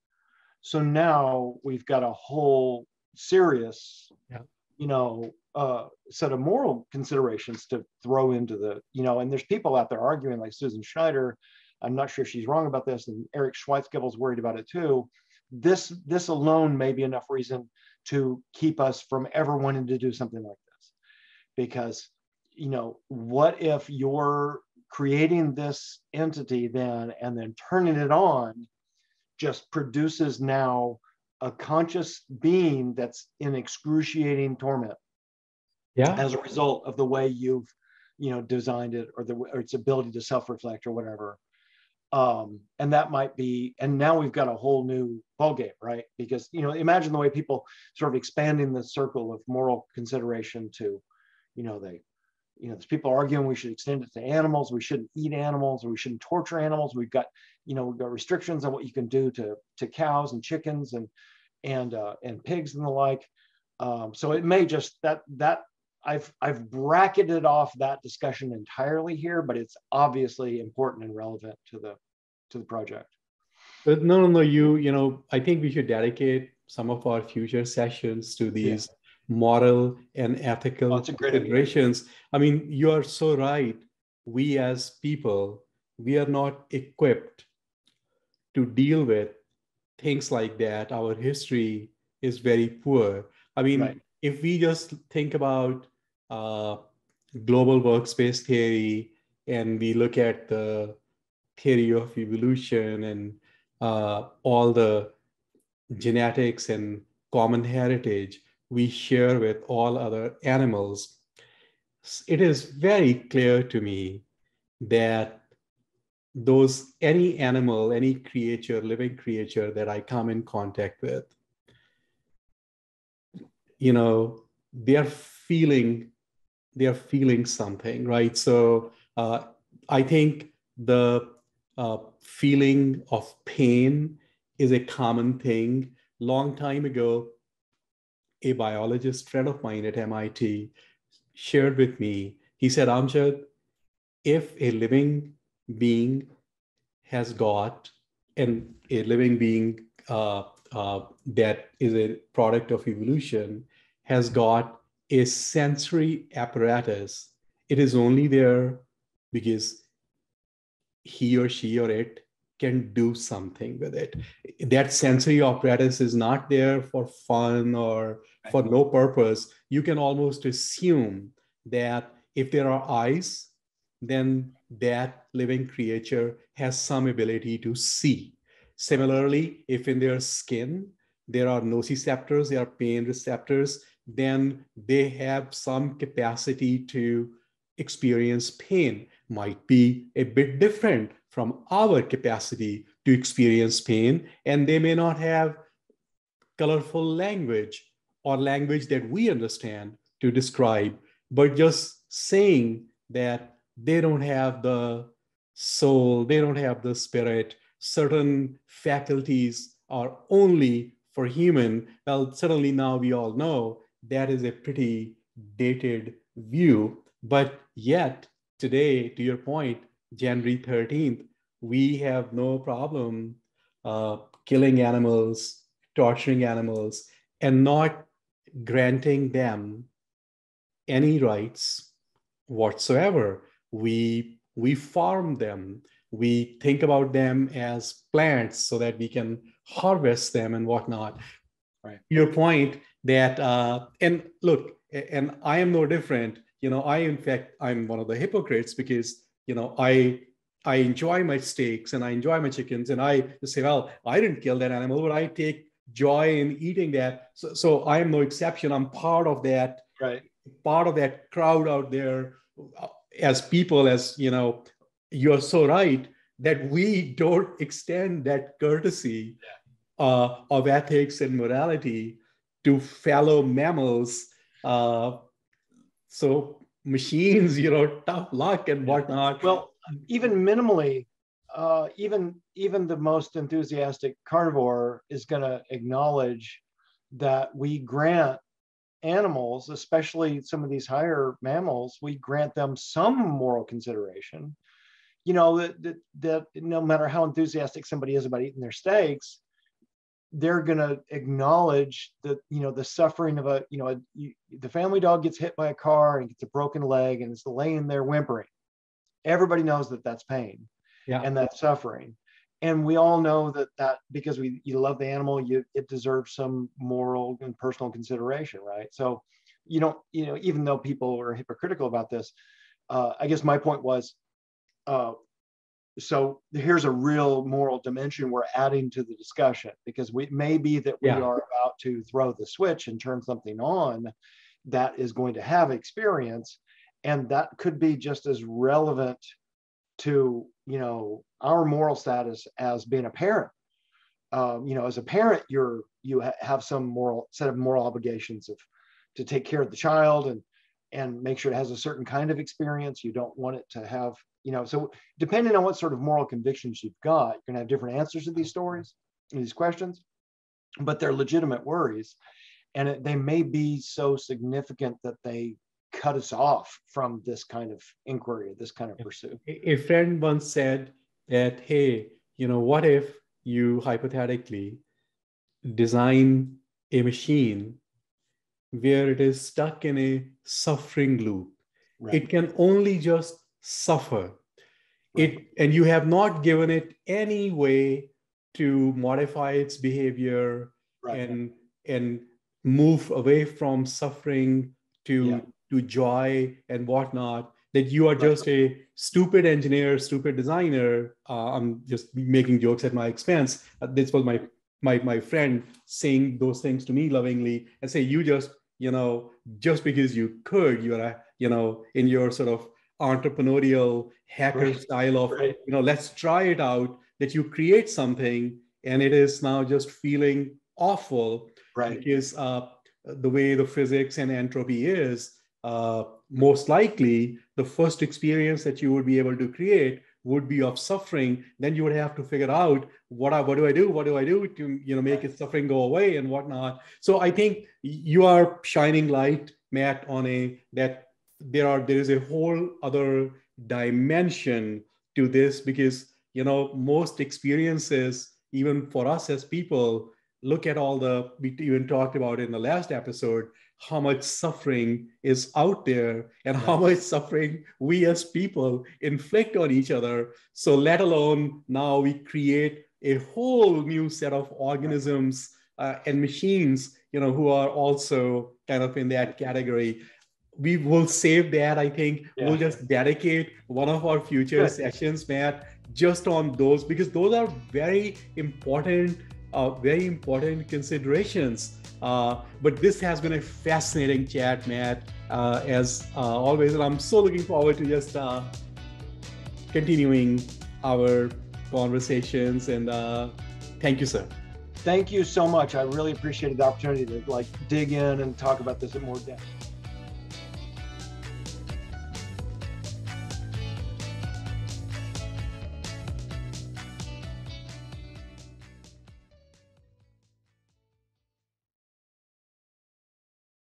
S1: So now we've got a whole serious, yeah. you know, uh, set of moral considerations to throw into the, you know, and there's people out there arguing like Susan Schneider. I'm not sure she's wrong about this, and Eric Schwitzgebel's worried about it too. This this alone may be enough reason to keep us from ever wanting to do something like this, because you know, what if you're creating this entity then and then turning it on just produces now a conscious being that's in excruciating torment.
S2: Yeah.
S1: As a result of the way you've you know designed it or the or its ability to self-reflect or whatever. Um, and that might be and now we've got a whole new ballgame right? Because you know imagine the way people sort of expanding the circle of moral consideration to you know they you know there's people arguing we should extend it to animals we shouldn't eat animals or we shouldn't torture animals we've got you know we've got restrictions on what you can do to to cows and chickens and and uh, and pigs and the like um, so it may just that that I've I've bracketed off that discussion entirely here, but it's obviously important and relevant to the to the project.
S2: But no, no, no. You you know, I think we should dedicate some of our future sessions to these yeah. Moral and ethical oh, considerations. I mean, you are so right. We as people, we are not equipped to deal with things like that. Our history is very poor. I mean, right. if we just think about uh, global workspace theory and we look at the theory of evolution and uh, all the genetics and common heritage we share with all other animals, it is very clear to me that those any animal, any creature, living creature that I come in contact with, you know, they are feeling they are feeling something, right? So uh, I think the uh, feeling of pain is a common thing. Long time ago, a biologist friend of mine at MIT shared with me. He said, Amjad, if a living being has got, and a living being uh, uh, that is a product of evolution has got a sensory apparatus, it is only there because he or she or it can do something with it. That sensory apparatus is not there for fun or for no purpose. You can almost assume that if there are eyes, then that living creature has some ability to see. Similarly, if in their skin there are nociceptors, there are pain receptors, then they have some capacity to experience pain might be a bit different from our capacity to experience pain and they may not have colorful language or language that we understand to describe but just saying that they don't have the soul they don't have the spirit certain faculties are only for human well certainly now we all know that is a pretty dated view. But yet, today, to your point, January 13th, we have no problem uh, killing animals, torturing animals, and not granting them any rights whatsoever. We, we farm them. We think about them as plants so that we can harvest them and whatnot. Right. Your point, that uh, and look and i am no different you know i in fact i'm one of the hypocrites because you know i i enjoy my steaks and i enjoy my chickens and i say well i didn't kill that animal but i take joy in eating that so, so i am no exception i'm part of that
S1: right
S2: part of that crowd out there uh, as people as you know you're so right that we don't extend that courtesy yeah. uh, of ethics and morality to fellow mammals. Uh, so machines, you know, tough luck and whatnot.
S1: Well, even minimally, uh, even even the most enthusiastic carnivore is going to acknowledge that we grant animals, especially some of these higher mammals, we grant them some moral consideration. You know that, that that no matter how enthusiastic somebody is about eating their steaks, they're going to acknowledge that you know the suffering of a you know a, you, the family dog gets hit by a car and gets a broken leg and is laying there whimpering everybody knows that that's pain
S2: yeah.
S1: and that suffering and we all know that that because we you love the animal you it deserves some moral and personal consideration right so you don't you know even though people are hypocritical about this uh, i guess my point was uh, so here's a real moral dimension we're adding to the discussion because we may be that we yeah. are about to throw the switch and turn something on that is going to have experience and that could be just as relevant to you know our moral status as being a parent. Um, you know as a parent you're you ha- have some moral set of moral obligations of to take care of the child and and make sure it has a certain kind of experience. You don't want it to have you know so depending on what sort of moral convictions you've got you're going to have different answers to these stories these questions but they're legitimate worries and it, they may be so significant that they cut us off from this kind of inquiry, this kind of pursuit.
S2: A friend once said that, hey, you know, what if you hypothetically design a machine where it is stuck in a suffering loop? Right. It can only just suffer. Right. It and you have not given it any way to modify its behavior right. and and move away from suffering to yeah to joy and whatnot that you are just a stupid engineer stupid designer uh, i'm just making jokes at my expense uh, this was my my my friend saying those things to me lovingly and say you just you know just because you could you're a you know in your sort of entrepreneurial hacker right. style of right. you know let's try it out that you create something and it is now just feeling awful
S1: right
S2: because uh, the way the physics and entropy is uh, most likely the first experience that you would be able to create would be of suffering. Then you would have to figure out what I, what do i do? What do i do to you know make it suffering go away and whatnot? So i think you are shining light matt on a that there are there is a whole other dimension to this because you know most experiences even for us as people look at all the we even talked about in the last episode how much suffering is out there and how much suffering we as people inflict on each other. So, let alone now we create a whole new set of organisms uh, and machines, you know, who are also kind of in that category. We will save that. I think yeah. we'll just dedicate one of our future sessions, Matt, just on those because those are very important, uh, very important considerations uh, but this has been a fascinating chat, Matt, uh, as uh, always. And I'm so looking forward to just uh, continuing our conversations. And uh, thank you, sir.
S1: Thank you so much. I really appreciated the opportunity to like dig in and talk about this in more depth.